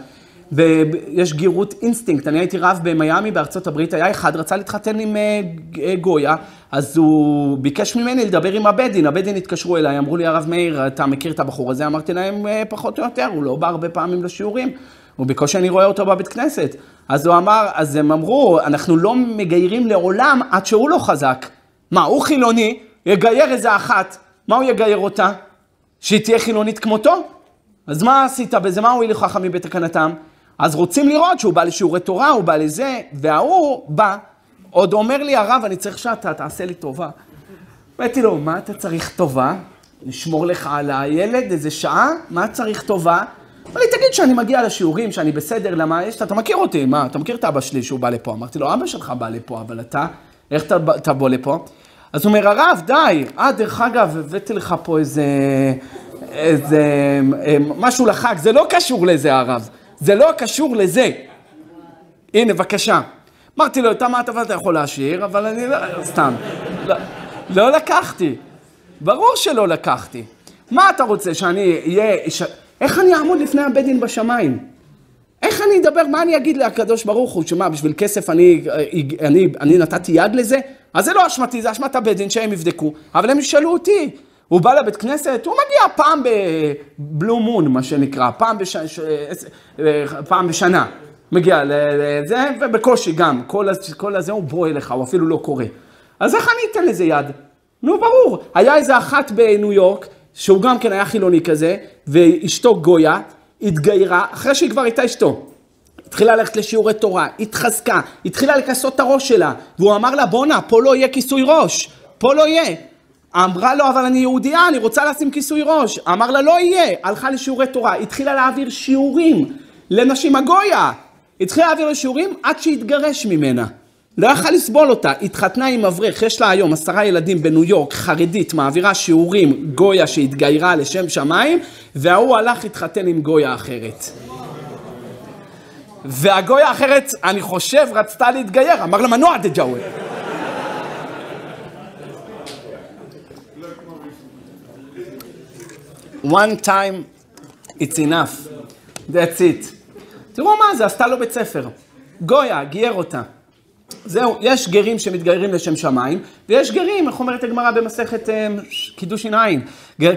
ויש גירות אינסטנט. אני הייתי רב במיאמי בארצות הברית, היה אחד, רצה להתחתן עם אה, אה, גויה, אז הוא ביקש ממני לדבר עם הבית דין. הבית דין התקשרו אליי, אמרו לי, הרב מאיר, אתה מכיר את הבחור הזה? אמרתי להם, אה, פחות או יותר, הוא לא בא הרבה פעמים לשיעורים. הוא בקושי אני רואה אותו בבית כנסת. אז הוא אמר, אז הם אמרו, אנחנו לא מגיירים לעולם עד שהוא לא חזק. מה, הוא חילוני, יגייר איזה אחת, מה הוא יגייר אותה? שהיא תהיה חילונית כמותו? אז מה עשית בזה? מה הועילו חכמים בתקנתם? אז רוצים לראות שהוא בא לשיעורי תורה, הוא בא לזה, וההוא בא, עוד אומר לי הרב, אני צריך שאתה תעשה לי טובה. אמרתי לו, מה אתה צריך טובה? לשמור לך על הילד איזה שעה? מה צריך טובה? אמר לי, תגיד שאני מגיע לשיעורים, שאני בסדר, למה יש, אתה מכיר אותי, מה, אתה מכיר את אבא שלי שהוא בא לפה? אמרתי לו, אבא שלך בא לפה, אבל אתה, איך אתה, אתה בוא לפה? אז הוא אומר, הרב, די, אה, דרך אגב, הבאתי לך פה איזה, איזה, אה, משהו לחג, זה לא קשור לזה, הרב. זה לא קשור לזה. הנה, בבקשה. אמרתי לו, את המעטפה אתה יכול להשאיר, אבל אני לא... סתם. לא, לא לקחתי. ברור שלא לקחתי. מה אתה רוצה, שאני אהיה... ש... איך אני אעמוד לפני הבית דין בשמיים? איך אני אדבר, מה אני אגיד לקדוש ברוך הוא, שמה, בשביל כסף אני, אני, אני נתתי יד לזה? אז זה לא אשמתי, זה אשמת הבית דין שהם יבדקו, אבל הם ישאלו אותי. הוא בא לבית כנסת, הוא מגיע פעם בבלו מון, מה שנקרא, פעם, בש... פעם בשנה. מגיע לזה, ובקושי גם, כל, כל הזה הוא בוא אליך, הוא אפילו לא קורא. אז איך אני אתן לזה יד? נו, ברור. היה איזה אחת בניו יורק, שהוא גם כן היה חילוני כזה, ואשתו גויה, התגיירה, אחרי שהיא כבר הייתה אשתו. התחילה ללכת לשיעורי תורה, התחזקה, התחילה לכסות את הראש שלה, והוא אמר לה, בואנה, פה לא יהיה כיסוי ראש, פה לא יהיה. אמרה לו, אבל אני יהודייה, אני רוצה לשים כיסוי ראש. אמר לה, לא יהיה. הלכה לשיעורי תורה, התחילה להעביר שיעורים לנשים הגויה. התחילה להעביר לשיעורים עד שהתגרש ממנה. לא יכל לסבול אותה, התחתנה עם אברך, יש לה היום עשרה ילדים בניו יורק, חרדית, מעבירה שיעורים, גויה שהתגיירה לשם שמיים, וההוא הלך להתחתן עם גויה אחרת. והגויה האחרת, אני חושב, רצתה להתגייר, אמר לה מנוע דג'אווה. One time it's enough, that's it. תראו מה זה, עשתה לו בית ספר. גויה, גייר אותה. זהו, יש גרים שמתגיירים לשם שמיים, ויש גרים, איך אומרת הגמרא במסכת אה, קידושין,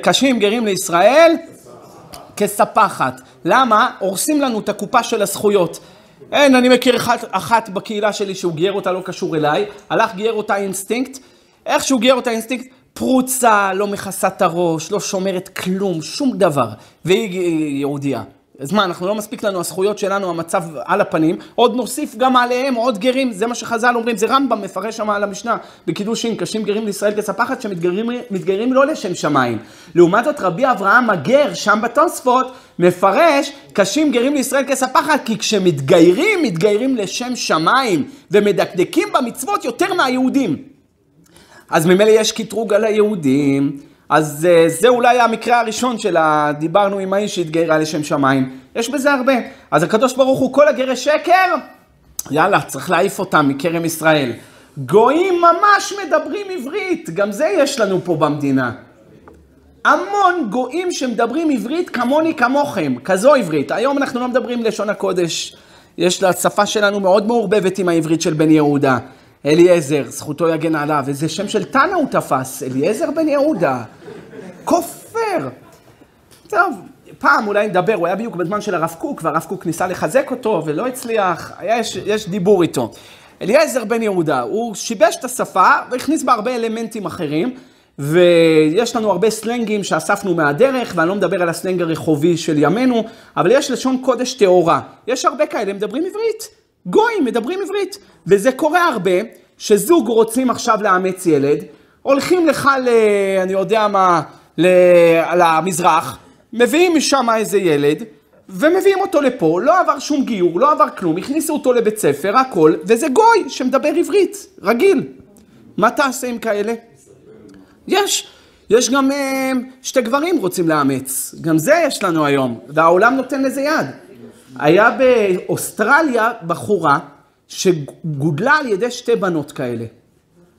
קשים גרים לישראל כספחת. למה? הורסים לנו את הקופה של הזכויות. אין, אני מכיר אחת, אחת בקהילה שלי שהוא גייר אותה, לא קשור אליי, הלך גייר אותה אינסטנט, איך שהוא גייר אותה אינסטנט, פרוצה, לא מכסה את הראש, לא שומרת כלום, שום דבר, והיא יהודייה. אז מה, אנחנו לא מספיק לנו הזכויות שלנו, המצב על הפנים, עוד נוסיף גם עליהם עוד גרים, זה מה שחז"ל אומרים, זה רמב"ם מפרש שם על המשנה, בקידושין, קשים גרים לישראל כספחת, שמתגיירים לא לשם שמיים. לעומת זאת, רבי אברהם הגר, שם בתוספות, מפרש, קשים גרים לישראל כספחת, כי כשמתגיירים, מתגיירים לשם שמיים, ומדקדקים במצוות יותר מהיהודים. אז ממילא יש קטרוג על היהודים, אז אה, זה אולי המקרה הראשון שלה, דיברנו עם האיש שהתגיירה לשם שמיים. יש בזה הרבה. אז הקדוש ברוך הוא, כל הגרי שקר, יאללה, צריך להעיף אותם מכרם ישראל. גויים ממש מדברים עברית, גם זה יש לנו פה במדינה. המון גויים שמדברים עברית כמוני כמוכם, כזו עברית. היום אנחנו לא מדברים לשון הקודש. יש לשפה שלנו מאוד מעורבבת עם העברית של בן יהודה. אליעזר, זכותו יגן עליו. איזה שם של תנא הוא תפס, אליעזר בן יהודה. כופר. טוב, פעם אולי נדבר, הוא היה בדיוק בזמן של הרב קוק, והרב קוק ניסה לחזק אותו ולא הצליח, יש, יש דיבור איתו. אליעזר בן יהודה, הוא שיבש את השפה והכניס בה הרבה אלמנטים אחרים, ויש לנו הרבה סלנגים שאספנו מהדרך, ואני לא מדבר על הסלנג הרחובי של ימינו, אבל יש לשון קודש טהורה. יש הרבה כאלה, מדברים עברית. גויים מדברים עברית. וזה קורה הרבה, שזוג רוצים עכשיו לאמץ ילד, הולכים לך ל... אני יודע מה, ל... למזרח, מביאים משם איזה ילד, ומביאים אותו לפה, לא עבר שום גיור, לא עבר כלום, הכניסו אותו לבית ספר, הכל, וזה גוי שמדבר עברית, רגיל. מה תעשה עם כאלה? יש. יש גם אה, שתי גברים רוצים לאמץ, גם זה יש לנו היום, והעולם נותן לזה יד. היה באוסטרליה בחורה שגודלה על ידי שתי בנות כאלה.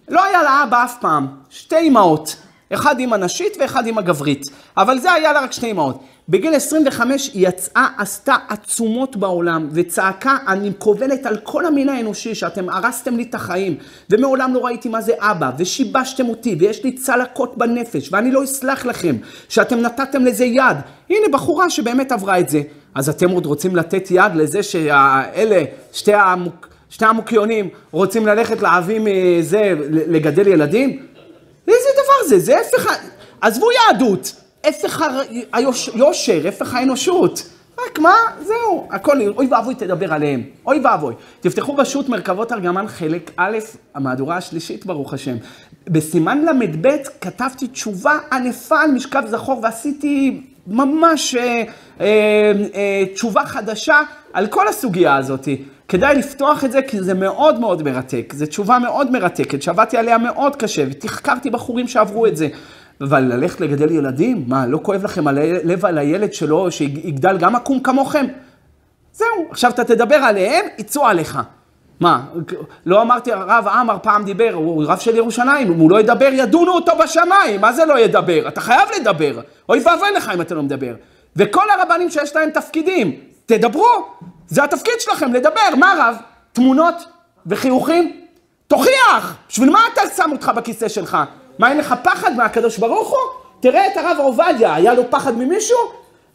לא היה לה אבא אף פעם, שתי אמהות, אחד אימא נשית ואחד אימא גברית, אבל זה היה לה רק שתי אמהות. בגיל 25 היא יצאה, עשתה עצומות בעולם, וצעקה, אני קובלת על כל המין האנושי שאתם הרסתם לי את החיים, ומעולם לא ראיתי מה זה אבא, ושיבשתם אותי, ויש לי צלקות בנפש, ואני לא אסלח לכם שאתם נתתם לזה יד. הנה בחורה שבאמת עברה את זה. אז אתם עוד רוצים לתת יד לזה שאלה, שתי, המוק, שתי המוקיונים, רוצים ללכת להביא מזה, לגדל ילדים? איזה דבר זה? זה הפך... עזבו יהדות. הפך היושר, הפך האנושות. רק מה? זהו, הכל, אוי ואבוי תדבר עליהם, אוי ואבוי. תפתחו בשו"ת מרכבות ארגמן חלק א', המהדורה השלישית, ברוך השם. בסימן ל"ב כתבתי תשובה ענפה על משכב זכור ועשיתי ממש אה, אה, אה, תשובה חדשה על כל הסוגיה הזאת. כדאי לפתוח את זה כי זה מאוד מאוד מרתק. זו תשובה מאוד מרתקת, שעבדתי עליה מאוד קשה ותחקרתי בחורים שעברו את זה. אבל ללכת לגדל ילדים? מה, לא כואב לכם הלב על הילד שלו, שיגדל גם עקום כמוכם? זהו, עכשיו אתה תדבר עליהם, יצאו עליך. מה, לא אמרתי, הרב עמר פעם דיבר, הוא רב של ירושלים, אם הוא לא ידבר, ידונו אותו בשמיים, מה זה לא ידבר? אתה חייב לדבר. אוי ואבוי לך אם אתה לא מדבר. וכל הרבנים שיש להם תפקידים, תדברו, זה התפקיד שלכם, לדבר. מה רב? תמונות וחיוכים? תוכיח! בשביל מה אתה שם אותך בכיסא שלך? מה, אין לך פחד מהקדוש ברוך הוא? תראה את הרב עובדיה, היה לו פחד ממישהו?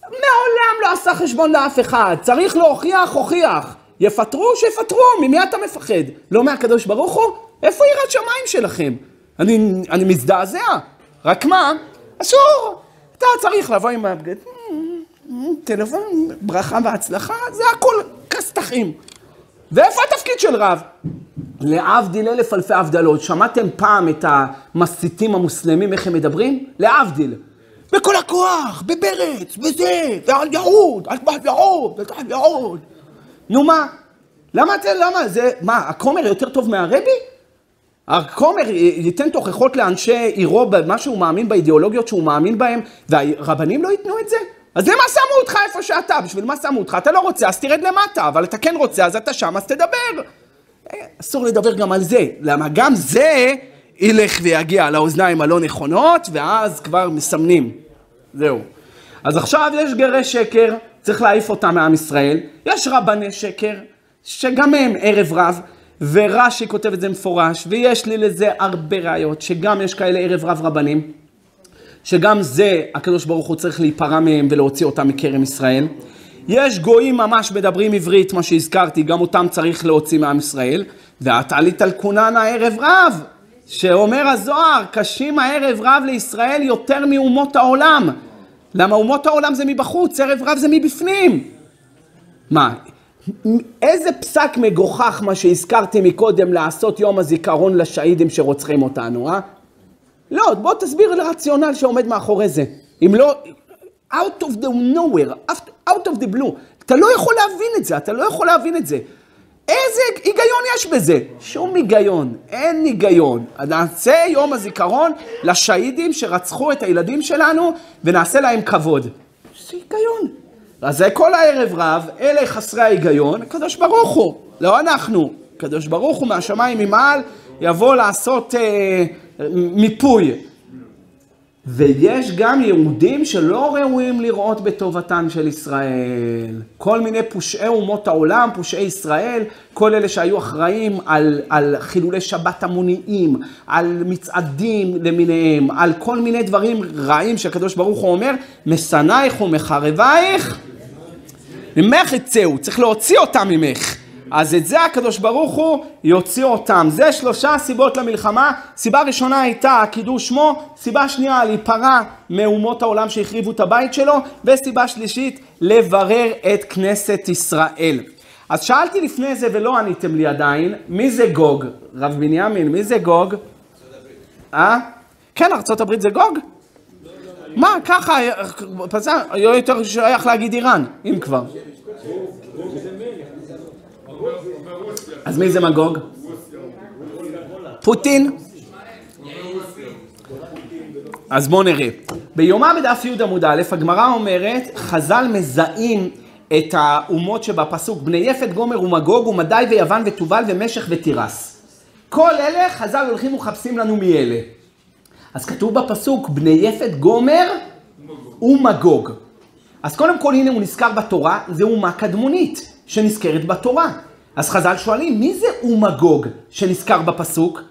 מעולם לא עשה חשבון לאף אחד. צריך להוכיח, הוכיח. יפטרו, שיפטרו, ממי אתה מפחד? לא מהקדוש ברוך הוא? איפה יראת שמיים שלכם? אני, אני מזדעזע. רק מה? אסור. אתה צריך לבוא עם הבגד, טלפון, ברכה והצלחה, זה הכל כסת"חים. ואיפה התפקיד של רב? להבדיל אלף אלפי הבדלות. שמעתם פעם את המסיתים המוסלמים, איך הם מדברים? להבדיל. בכל הכוח, בברץ, בזה, ועל יהוד, על בעל יהוד, ועל יהוד. נו מה? למה אתם, למה? זה, מה, הכומר יותר טוב מהרבי? הכומר ייתן תוכחות לאנשי עירו במה שהוא מאמין, באידיאולוגיות שהוא מאמין בהן, והרבנים לא ייתנו את זה? אז למה שמו אותך איפה שאתה? בשביל מה שמו אותך? אתה לא רוצה, אז תרד למטה, אבל אתה כן רוצה, אז אתה שם, אז תדבר. אסור לדבר גם על זה, למה גם זה ילך ויגיע לאוזניים הלא נכונות, ואז כבר מסמנים. זהו. אז עכשיו יש גרי שקר, צריך להעיף אותם מעם ישראל. יש רבני שקר, שגם הם ערב רב, ורש"י כותב את זה מפורש, ויש לי לזה הרבה ראיות, שגם יש כאלה ערב רב רבנים, שגם זה, הקדוש ברוך הוא צריך להיפרע מהם ולהוציא אותם מכרם ישראל. יש גויים ממש מדברים עברית, מה שהזכרתי, גם אותם צריך להוציא מעם ישראל. ואת עלית על כונן הערב רב, שאומר הזוהר, קשים הערב רב לישראל יותר מאומות העולם. למה אומות העולם זה מבחוץ, ערב רב זה מבפנים. מה, איזה פסק מגוחך מה שהזכרתי מקודם לעשות יום הזיכרון לשהידים שרוצחים אותנו, אה? לא, בוא תסביר לרציונל שעומד מאחורי זה. אם לא, out of the nowhere, out of the blue. אתה לא יכול להבין את זה, אתה לא יכול להבין את זה. איזה היגיון יש בזה? שום היגיון, אין היגיון. נעשה יום הזיכרון לשהידים שרצחו את הילדים שלנו ונעשה להם כבוד. זה היגיון. אז זה כל הערב רב, אלה חסרי ההיגיון, הקדוש ברוך הוא, לא אנחנו. הקדוש ברוך הוא מהשמיים ממעל יבוא לעשות אה, מיפוי. ויש גם יהודים שלא ראויים לראות בטובתן של ישראל. כל מיני פושעי אומות העולם, פושעי ישראל, כל אלה שהיו אחראים על, על חילולי שבת המוניים, על מצעדים למיניהם, על כל מיני דברים רעים שהקדוש ברוך הוא אומר, משנאיך ומחרבייך, ממך יצאו, צריך להוציא אותם ממך. אז את זה הקדוש ברוך הוא יוציא אותם. זה שלושה סיבות למלחמה. סיבה ראשונה הייתה קידוש שמו, סיבה שנייה להיפרע מאומות העולם שהחריבו את הבית שלו, וסיבה שלישית לברר את כנסת ישראל. אז שאלתי לפני זה ולא עניתם לי עדיין, מי זה גוג? רב בנימין, מי זה גוג? אה? כן, ארה"ב זה גוג? מה, ככה, פזר, יותר שייך להגיד איראן, אם כבר. אז מי זה מגוג? פוטין? אז בואו נראה. ביומה בדף י' עמוד א', הגמרא אומרת, חז"ל מזהים את האומות שבפסוק, בני יפת, גומר ומגוג ומדי ויוון ותובל ומשך ותירס. כל אלה חז"ל הולכים ומחפשים לנו מי אלה. אז כתוב בפסוק, בני יפת, גומר ומגוג. אז קודם כל, הנה הוא נזכר בתורה, זה אומה קדמונית שנזכרת בתורה. אז חז"ל שואלים, מי זה אומגוג שנזכר בפסוק?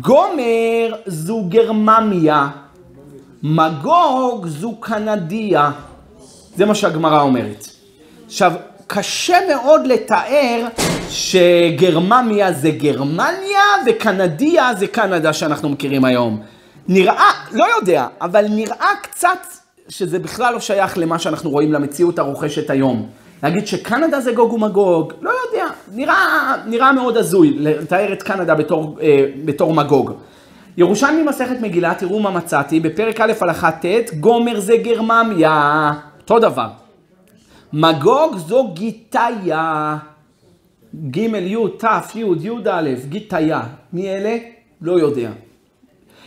גומר זו גרממיה, מגוג זו קנדיה. זה מה שהגמרא אומרת. עכשיו, קשה מאוד לתאר שגרממיה זה גרמניה וקנדיה זה קנדה שאנחנו מכירים היום. נראה, לא יודע, אבל נראה קצת שזה בכלל לא שייך למה שאנחנו רואים למציאות הרוכשת היום. להגיד שקנדה זה גוג ומגוג, לא יודע, נראה, נראה מאוד הזוי לתאר את קנדה בתור, אה, בתור מגוג. ירושלמי מסכת מגילה, תראו מה מצאתי, בפרק א' הלכה ט', גומר זה גרממיה, אותו דבר. מגוג זו גיטאיה, ג' י' ת' י' י' א', גיטאיה. מי אלה? לא יודע.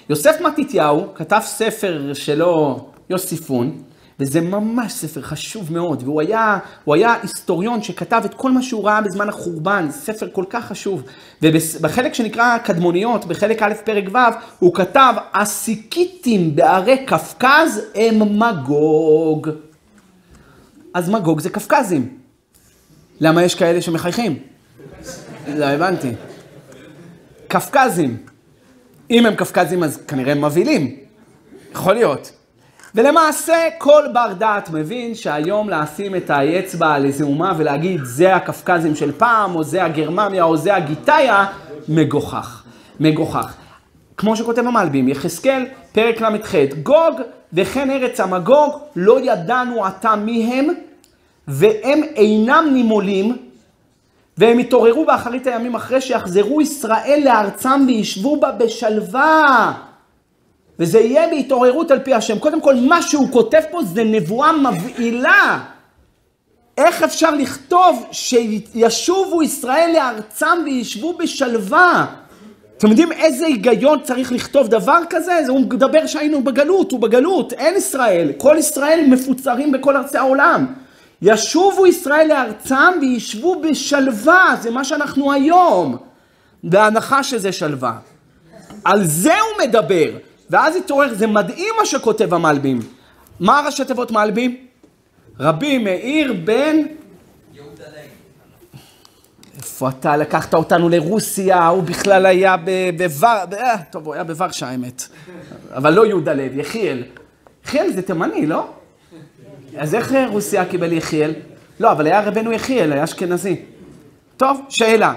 יוסף מתתיהו כתב ספר שלו, יוסיפון, וזה ממש ספר חשוב מאוד, והוא היה, היה היסטוריון שכתב את כל מה שהוא ראה בזמן החורבן, ספר כל כך חשוב. ובחלק שנקרא קדמוניות, בחלק א' פרק ו', הוא כתב, הסיקיטים בערי קפקז הם מגוג. אז מגוג זה קפקזים. למה יש כאלה שמחייכים? לא הבנתי. קפקזים. אם הם קפקזים אז כנראה הם מבהילים. יכול להיות. ולמעשה כל בר דעת מבין שהיום לשים את האצבע על איזה אומה ולהגיד זה הקפקזים של פעם, או זה הגרמניה, או זה הגיטאיה, מגוחך. מגוחך. כמו שכותב המלבים, יחזקאל, פרק ל"ח, גוג וכן ארץ המגוג, לא ידענו עתה מי הם, והם אינם נימולים, והם יתעוררו באחרית הימים אחרי שיחזרו ישראל לארצם וישבו בה בשלווה. וזה יהיה בהתעוררות על פי השם. קודם כל, מה שהוא כותב פה זה נבואה מבהילה. איך אפשר לכתוב שישובו ישראל לארצם וישבו בשלווה? אתם יודעים איזה היגיון צריך לכתוב דבר כזה? הוא מדבר שהיינו בגלות, הוא בגלות, אין ישראל. כל ישראל מפוצרים בכל ארצי העולם. ישובו ישראל לארצם וישבו בשלווה, זה מה שאנחנו היום. בהנחה שזה שלווה. על זה הוא מדבר. ואז התעורר, זה מדהים מה שכותב המלבים. מה ראשי תיבות מלבים? רבי מאיר בן... איפה אתה לקחת אותנו לרוסיה, הוא בכלל היה בוור... אה, טוב, הוא היה בוורשה האמת. אבל לא יהודה לב, יחיאל. יחיאל זה תימני, לא? אז איך רוסיה קיבל יחיאל? לא, אבל היה רבנו יחיאל, היה אשכנזי. טוב, שאלה.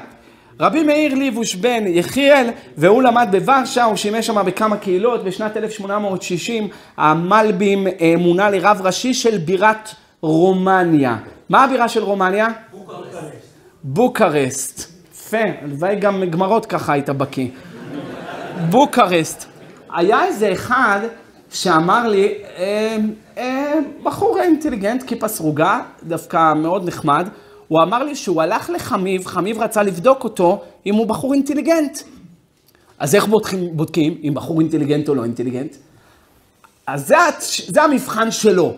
רבי מאיר ליבוש בן יחיאל, והוא למד בוורשה, הוא שימש שם בכמה קהילות. בשנת 1860 המלבים אה, מונה לרב ראשי של בירת רומניה. מה הבירה של רומניה? בוקרסט. בוקרסט. יפה, הלוואי גם גמרות ככה היית בקיא. בוקרסט. היה איזה אחד שאמר לי, אה, אה, בחור אינטליגנט, כיפה סרוגה, דווקא מאוד נחמד, הוא אמר לי שהוא הלך לחמיב, חמיב רצה לבדוק אותו אם הוא בחור אינטליגנט. אז איך בודקים, בודקים אם בחור אינטליגנט או לא אינטליגנט? אז זה, זה המבחן שלו.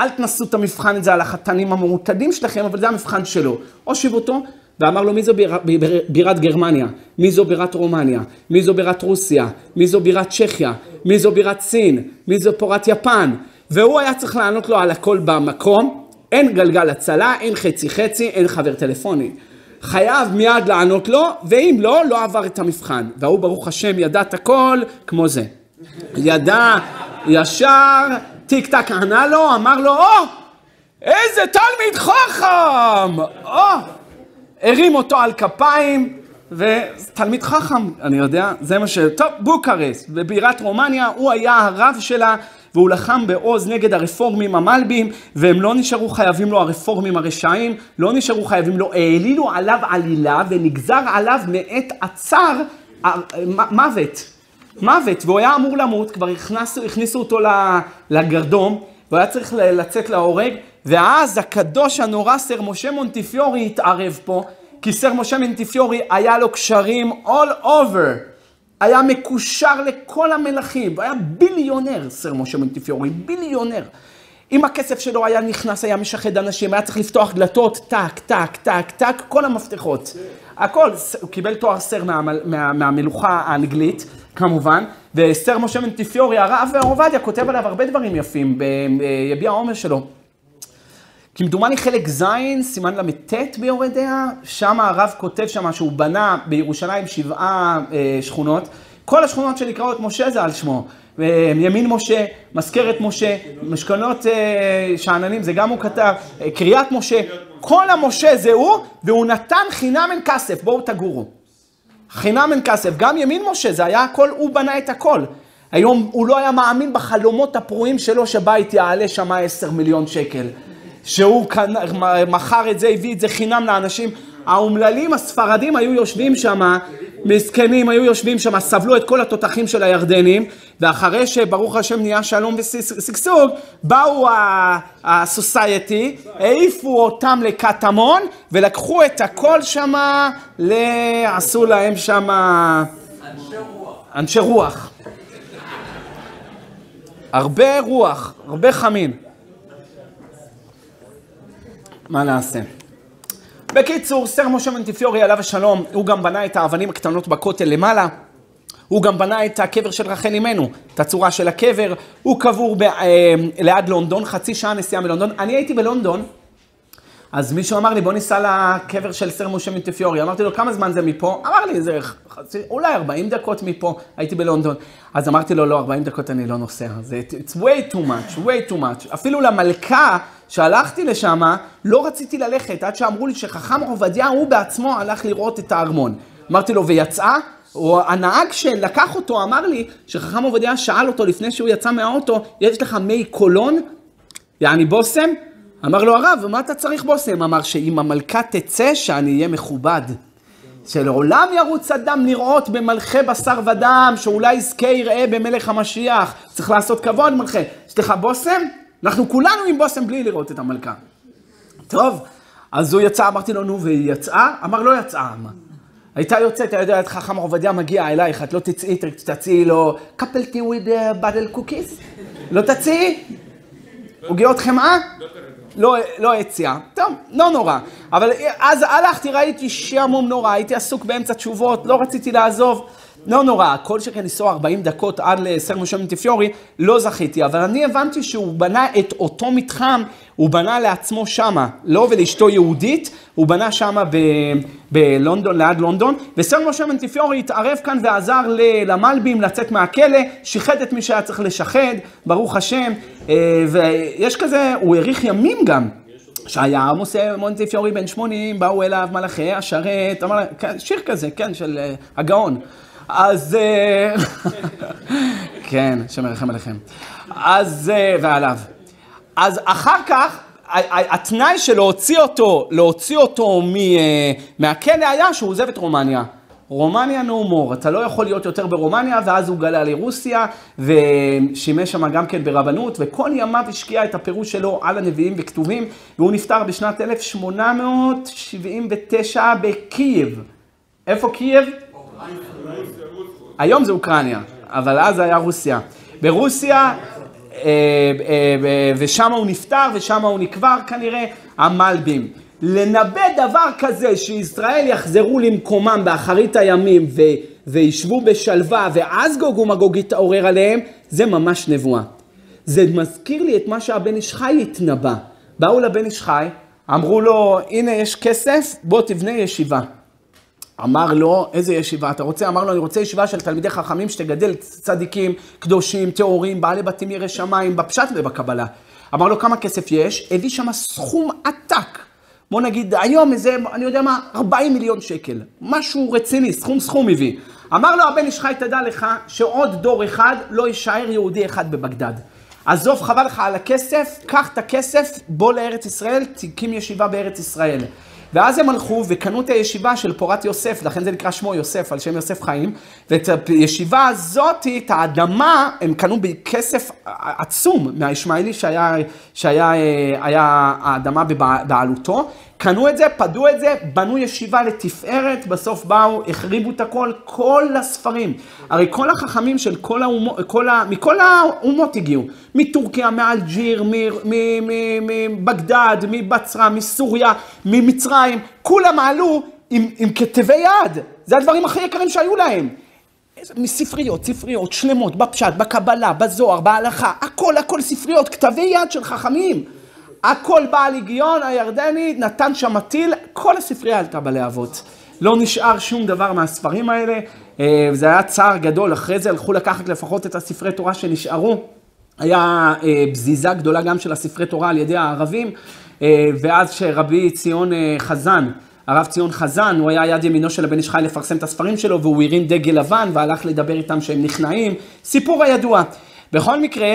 אל תנסו את המבחן הזה על החתנים המעוטדים שלכם, אבל זה המבחן שלו. הושיב אותו ואמר לו, מי זו ביר, ביר, בירת גרמניה? מי זו בירת רומניה? מי זו בירת רוסיה? מי זו בירת צ'כיה? מי זו בירת סין? מי זו פורת יפן? והוא היה צריך לענות לו על הכל במקום. אין גלגל הצלה, אין חצי חצי, אין חבר טלפוני. חייב מיד לענות לו, ואם לא, לא עבר את המבחן. והוא ברוך השם ידע את הכל כמו זה. ידע ישר, טיק טק ענה לו, אמר לו, או, איזה תלמיד חכם! או, הרים אותו על כפיים, ותלמיד חכם, אני יודע, זה מה ש... טוב, בוקרסט, בבירת רומניה, הוא היה הרב שלה, והוא לחם בעוז נגד הרפורמים המלבים, והם לא נשארו חייבים לו, הרפורמים הרשעים, לא נשארו חייבים לו, העלילו עליו עלילה, ונגזר עליו מאת עצר מוות. מוות, והוא היה אמור למות, כבר הכנסו, הכניסו אותו לגרדום, והוא היה צריך לצאת להורג, ואז הקדוש הנורא סר משה מונטיפיורי התערב פה, כי סר משה מונטיפיורי היה לו קשרים all over. היה מקושר לכל המלכים, והיה billionaire, סר משה מונטיפיורי, billionaire. אם הכסף שלו היה נכנס, היה משחד אנשים, היה צריך לפתוח דלתות, טק, טק, טק, טק, כל המפתחות. הכל, הוא קיבל תואר סר מה, מה, מהמלוכה האנגלית, כמובן, וסר משה מונטיפיורי, הרב עובדיה, כותב עליו הרבה דברים יפים ביביע העומר שלו. כמדומני חלק ז', סימן ל"ט ביורה דעה, שם הרב כותב שם שהוא בנה בירושלים שבעה אה, שכונות. כל השכונות שנקראות משה זה על שמו. אה, ימין משה, מזכרת משה, משכנות אה, שאננים, זה גם הוא כתב, אה, קריית משה, כל המשה זה הוא, והוא נתן חינם אין כסף, בואו תגורו. חינם אין כסף, גם ימין משה, זה היה הכל, הוא בנה את הכל. היום הוא לא היה מאמין בחלומות הפרועים שלו שבית יעלה שם עשר מיליון שקל. שהוא מכר את זה, הביא את זה חינם לאנשים. האומללים הספרדים היו יושבים שם, מסכנים היו יושבים שם, סבלו את כל התותחים של הירדנים, ואחרי שברוך השם נהיה שלום ושגשוג, באו הסוסייטי, העיפו אותם לקטמון, ולקחו את הכל שם, עשו להם שם... אנשי רוח. אנשי רוח. הרבה רוח, הרבה חמין. מה נעשה? בקיצור, סר משה מנטיפיורי עליו השלום, הוא גם בנה את האבנים הקטנות בכותל למעלה. הוא גם בנה את הקבר של רחל אימנו, את הצורה של הקבר. הוא קבור ב, אה, ליד לונדון, חצי שעה נסיעה מלונדון. אני הייתי בלונדון, אז מישהו אמר לי, בוא ניסע לקבר של סר משה מנטיפיורי. אמרתי לו, כמה זמן זה מפה? אמר לי, זה חצי, אולי 40 דקות מפה, הייתי בלונדון. אז אמרתי לו, לא, 40 דקות אני לא נוסע. זה it's way too much, way too much. אפילו למלכה... שהלכתי לשם, לא רציתי ללכת, עד שאמרו לי שחכם עובדיה, הוא בעצמו הלך לראות את הארמון. אמרתי לו, ויצאה? או הנהג שלקח אותו אמר לי שחכם עובדיה שאל אותו לפני שהוא יצא מהאוטו, יש לך מי קולון? יעני בושם? אמר לו הרב, מה אתה צריך בושם? אמר שאם המלכה תצא, שאני אהיה מכובד. שלעולם ירוץ אדם לראות במלכי בשר ודם, שאולי יזכה יראה במלך המשיח. צריך לעשות כבוד מלכה. יש לך בושם? אנחנו כולנו עם בושם בלי לראות את המלכה. טוב, אז הוא יצא, אמרתי לו, נו, והיא יצאה? אמר, לא יצאה. הייתה יוצאת, אתה יודע, חכם עובדיה מגיע אלייך, את לא תצאי, תציעי לו, tea with בדל קוקיס? לא תציעי? עוגיות חמאה? לא, לא הציעה. טוב, לא נורא. אבל אז הלכתי, ראיתי שעמום נורא, הייתי עסוק באמצע תשובות, לא רציתי לעזוב. לא נורא, כל שכן לנסוע 40 דקות עד לסר משה מנטיפיורי, לא זכיתי, אבל אני הבנתי שהוא בנה את אותו מתחם, הוא בנה לעצמו שמה, לא ולאשתו יהודית, הוא בנה שמה ב- בלונדון, ליד לונדון, וסר משה מנטיפיורי התערב כאן ועזר למלבים לצאת מהכלא, שיחד את מי שהיה צריך לשחד, ברוך השם, אה, ויש כזה, הוא האריך ימים גם. שהיה עמוס מונטיפיורי בן 80, באו אליו מלאכי השרת, כן, שיר כזה, כן, של אה, הגאון. אז... אה, כן, השם ירחם עליכם. אז... אה, ועליו. אז אחר כך, התנאי של להוציא אותו, להוציא אותו אה, מהכלא היה שהוא עוזב את רומניה. רומניה no more, אתה לא יכול להיות יותר ברומניה, ואז הוא גלה לרוסיה, ושימש שם גם כן ברבנות, וכל ימיו השקיע את הפירוש שלו על הנביאים וכתובים, והוא נפטר בשנת 1879 בקייב. איפה קייב? היום זה אוקראינה, אבל אז היה רוסיה. ברוסיה, אה, אה, ושם הוא נפטר ושם הוא נקבר כנראה, המלבים. לנבא דבר כזה שישראל יחזרו למקומם באחרית הימים ו- וישבו בשלווה ואז גוג ומגוג יתעורר עליהם, זה ממש נבואה. זה מזכיר לי את מה שהבן איש חי התנבא. באו לבן איש חי, אמרו לו, הנה יש כסף, בוא תבנה ישיבה. אמר לו, איזה ישיבה אתה רוצה? אמר לו, אני רוצה ישיבה של תלמידי חכמים שתגדל צדיקים, קדושים, טהורים, בעלי בתים ירא שמיים, בפשט ובקבלה. אמר לו, כמה כסף יש? הביא שם סכום עתק. בוא נגיד היום איזה, אני יודע מה, 40 מיליון שקל. משהו רציני, סכום סכום הביא. אמר לו הבן איש תדע לך שעוד דור אחד לא יישאר יהודי אחד בבגדד. עזוב, חבל לך על הכסף, קח את הכסף, בוא לארץ ישראל, תקים ישיבה בארץ ישראל. ואז הם הלכו וקנו את הישיבה של פורת יוסף, לכן זה נקרא שמו יוסף, על שם יוסף חיים, ואת הישיבה הזאת, את האדמה, הם קנו בכסף עצום מהישמעאלי שהיה, שהיה היה האדמה בבעלותו. קנו את זה, פדו את זה, בנו ישיבה לתפארת, בסוף באו, החריבו את הכל, כל הספרים. הרי כל החכמים של כל האומות, כל ה, מכל האומות הגיעו. מטורקיה, מאלג'יר, מבגדד, מבצרה, מסוריה, ממצרים, כולם עלו עם, עם כתבי יד. זה הדברים הכי יקרים שהיו להם. מספריות, ספריות שלמות, בפשט, בקבלה, בזוהר, בהלכה, הכל, הכל ספריות, כתבי יד של חכמים. הכל בעל הגיון הירדני, נתן שם מטיל, כל הספרייה עלתה בלהבות. לא נשאר שום דבר מהספרים האלה, אה, זה היה צער גדול, אחרי זה הלכו לקחת לפחות את הספרי תורה שנשארו. היה אה, בזיזה גדולה גם של הספרי תורה על ידי הערבים, אה, ואז שרבי ציון חזן, הרב ציון חזן, הוא היה יד ימינו של הבן איש חי לפרסם את הספרים שלו, והוא הרים דגל לבן והלך לדבר איתם שהם נכנעים. סיפור הידוע. בכל מקרה,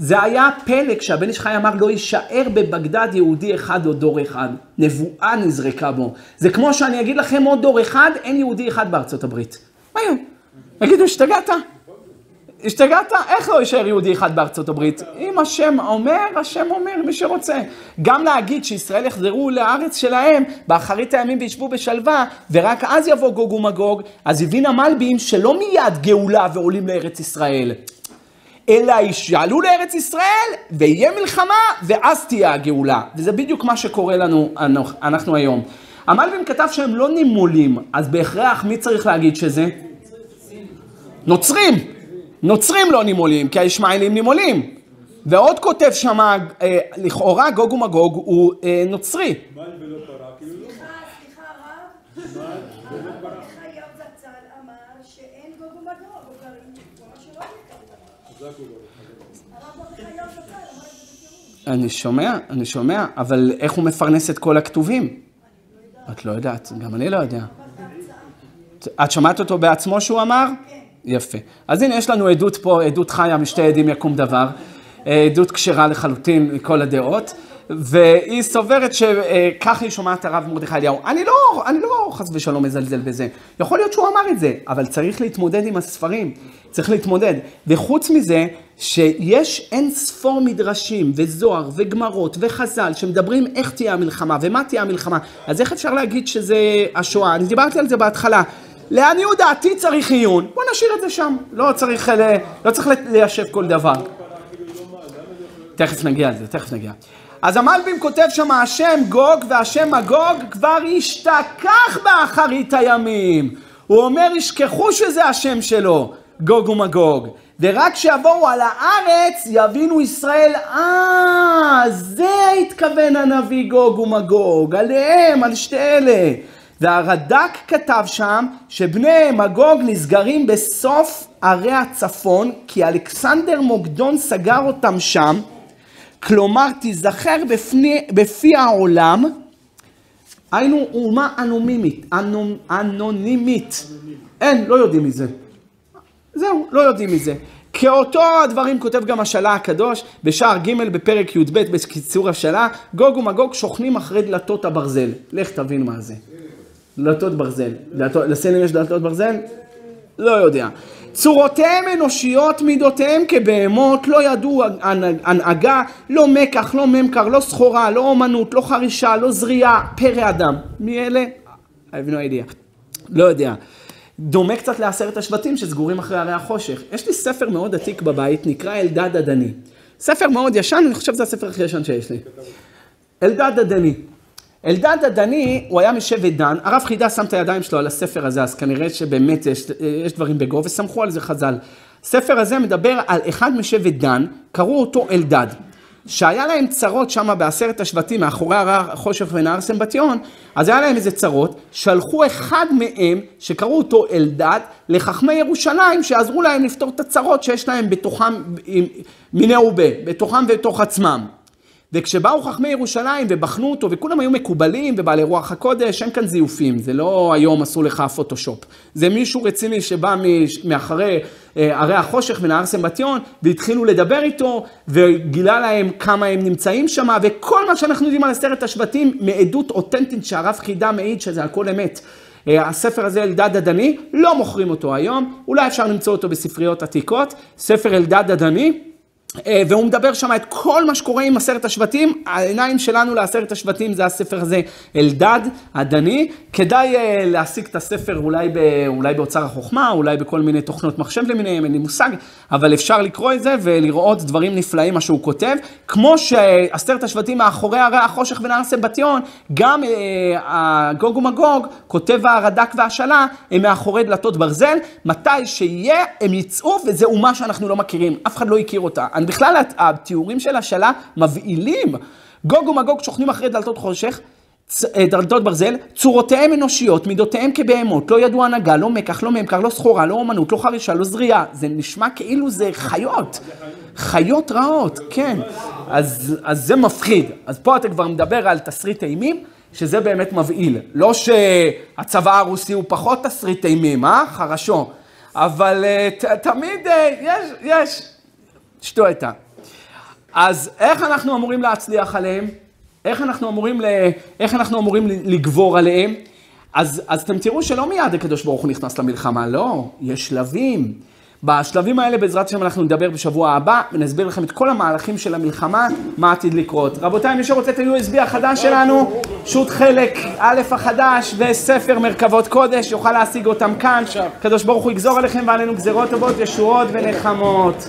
זה היה פלא כשהבן איש חי אמר לא יישאר בבגדד יהודי אחד או דור אחד. נבואה נזרקה בו. זה כמו שאני אגיד לכם עוד דור אחד, אין יהודי אחד בארצות הברית. מה יהיה? יגידו, השתגעת? השתגעת? איך לא יישאר יהודי אחד בארצות הברית? אם השם אומר, השם אומר, מי שרוצה. גם להגיד שישראל יחזרו לארץ שלהם באחרית הימים וישבו בשלווה, ורק אז יבוא גוג ומגוג, אז הבין המלבים שלא מיד גאולה ועולים לארץ ישראל. אלא יעלו לארץ ישראל ויהיה מלחמה ואז תהיה הגאולה. וזה בדיוק מה שקורה לנו אנחנו היום. המלבים כתב שהם לא נימולים, אז בהכרח מי צריך להגיד שזה? נוצרים. נוצרים לא נימולים, כי הישמעאלים נימולים. ועוד כותב שמה, אה, לכאורה גוג ומגוג הוא אה, נוצרי. מה ולא פרה? כאילו לא. סליחה, סליחה רב. אני שומע, אני שומע, אבל איך הוא מפרנס את כל הכתובים? את לא יודעת, גם אני לא יודע. את שמעת אותו בעצמו שהוא אמר? יפה. אז הנה, יש לנו עדות פה, עדות חיה משתי עדים יקום דבר. עדות כשרה לחלוטין מכל הדעות. והיא סוברת שככה היא שומעת הרב מרדכי אליהו. אני לא, אני לא חס ושלום מזלזל בזה. יכול להיות שהוא אמר את זה, אבל צריך להתמודד עם הספרים. צריך להתמודד. וחוץ מזה, שיש אין ספור מדרשים וזוהר וגמרות וחז"ל שמדברים איך תהיה המלחמה ומה תהיה המלחמה. אז איך אפשר להגיד שזה השואה? אני דיברתי על זה בהתחלה. לעניות דעתי צריך עיון, בוא נשאיר את זה שם. לא צריך, לא צריך ליישב כל דבר. תכף נגיע לזה, תכף נגיע. אז המלבים כותב שם השם גוג והשם מגוג כבר השתכח באחרית הימים. הוא אומר, ישכחו שזה השם שלו, גוג ומגוג. ורק כשיבואו על הארץ יבינו ישראל, אה, זה התכוון הנביא גוג ומגוג, עליהם, על שתי אלה. והרד"ק כתב שם שבני מגוג נסגרים בסוף ערי הצפון, כי אלכסנדר מוקדון סגר אותם שם. כלומר, תיזכר בפני, בפי העולם, היינו אומה אנונימית, אנונ, אנונימית. אין, לא יודעים מזה. זהו, לא יודעים מזה. כאותו הדברים כותב גם השאלה הקדוש, בשער ג' בפרק י"ב בקיצור השאלה, גוג ומגוג שוכנים אחרי דלתות הברזל. לך תבין מה זה. דלתות ברזל. לסנים יש דלתות ברזל? לא יודע. צורותיהם אנושיות, מידותיהם כבהמות, לא ידעו הנהגה, לא מקח, לא ממכר, לא סחורה, לא אומנות, לא חרישה, לא זריעה, פרא אדם. מי אלה? I have no idea. לא יודע. דומה קצת לעשרת השבטים שסגורים אחרי הרי החושך. יש לי ספר מאוד עתיק בבית, נקרא אלדד הדני. ספר מאוד ישן, אני חושב שזה הספר הכי ישן שיש לי. אלדד הדני. אלדד הדני, הוא היה משבט דן, הרב חידה שם את הידיים שלו על הספר הזה, אז כנראה שבאמת יש, יש דברים בגו, וסמכו על זה חז"ל. הספר הזה מדבר על אחד משבט דן, קראו אותו אלדד. שהיה להם צרות שם בעשרת השבטים, מאחורי הר החושך ונהר סמבטיון, אז היה להם איזה צרות, שלחו אחד מהם, שקראו אותו אלדד, לחכמי ירושלים, שעזרו להם לפתור את הצרות שיש להם בתוכם, מיני ובה, בתוכם ובתוך עצמם. וכשבאו חכמי ירושלים ובחנו אותו, וכולם היו מקובלים ובעלי רוח הקודש, אין כאן זיופים, זה לא היום עשו לך פוטושופ. זה מישהו רציני שבא מאחרי אה, ערי החושך ונהר סמבטיון, והתחילו לדבר איתו, וגילה להם כמה הם נמצאים שם, וכל מה שאנחנו יודעים על עשרת השבטים, מעדות אותנטית שהרב חידה מעיד שזה הכל אמת. אה, הספר הזה, אלדד הדני, לא מוכרים אותו היום, אולי אפשר למצוא אותו בספריות עתיקות. ספר אלדד הדני, אה, והוא מדבר שם את כל מה שקורה עם עשרת השבטים, העיניים שלנו לעשרת השבטים זה הספר הזה, אלדד, הדני. כדאי uh, להשיג את הספר אולי, ב, אולי באוצר החוכמה, אולי בכל מיני תוכנות מחשב למיניהם, אין לי מושג, אבל אפשר לקרוא את זה ולראות דברים נפלאים, מה שהוא כותב. כמו שעשרת השבטים מאחורי הרי החושך ונהר סבטיון, גם uh, הגוג ומגוג, כותב הרד"ק והשאלה, הם מאחורי דלתות ברזל, מתי שיהיה, הם יצאו, וזה אומה שאנחנו לא מכירים, אף אחד לא הכיר אותה. אני בכלל, התיאורים של השאלה מבהילים. גוג ומגוג שוכנים אחרי דלתות חושך, אה, דלתות ברזל, צורותיהם אנושיות, מידותיהם כבהמות, לא ידעו הנהגה, לא מקח, לא ממכר, לא סחורה, לא אומנות, לא חרישה, לא זריעה. זה נשמע כאילו זה חיות. חיות רעות, כן. אז, אז זה מפחיד. אז פה אתה כבר מדבר על תסריט אימים, שזה באמת מבהיל. לא שהצבא הרוסי הוא פחות תסריט אימים, אה? חרשו. אבל אה, ת, תמיד אה, יש, יש. שתו את ה... אז איך אנחנו אמורים להצליח עליהם? איך אנחנו אמורים, ל... איך אנחנו אמורים לגבור עליהם? אז, אז אתם תראו שלא מיד הקדוש ברוך הוא נכנס למלחמה, לא, יש שלבים. בשלבים האלה בעזרת השם אנחנו נדבר בשבוע הבא ונסביר לכם את כל המהלכים של המלחמה, מה עתיד לקרות. רבותיי, מי שרוצה את ה-USB החדש שלנו, שו"ת חלק א' החדש וספר מרכבות קודש, יוכל להשיג אותם כאן. הקדוש ברוך הוא יגזור עליכם ועלינו גזרות טובות, ישועות ונחמות.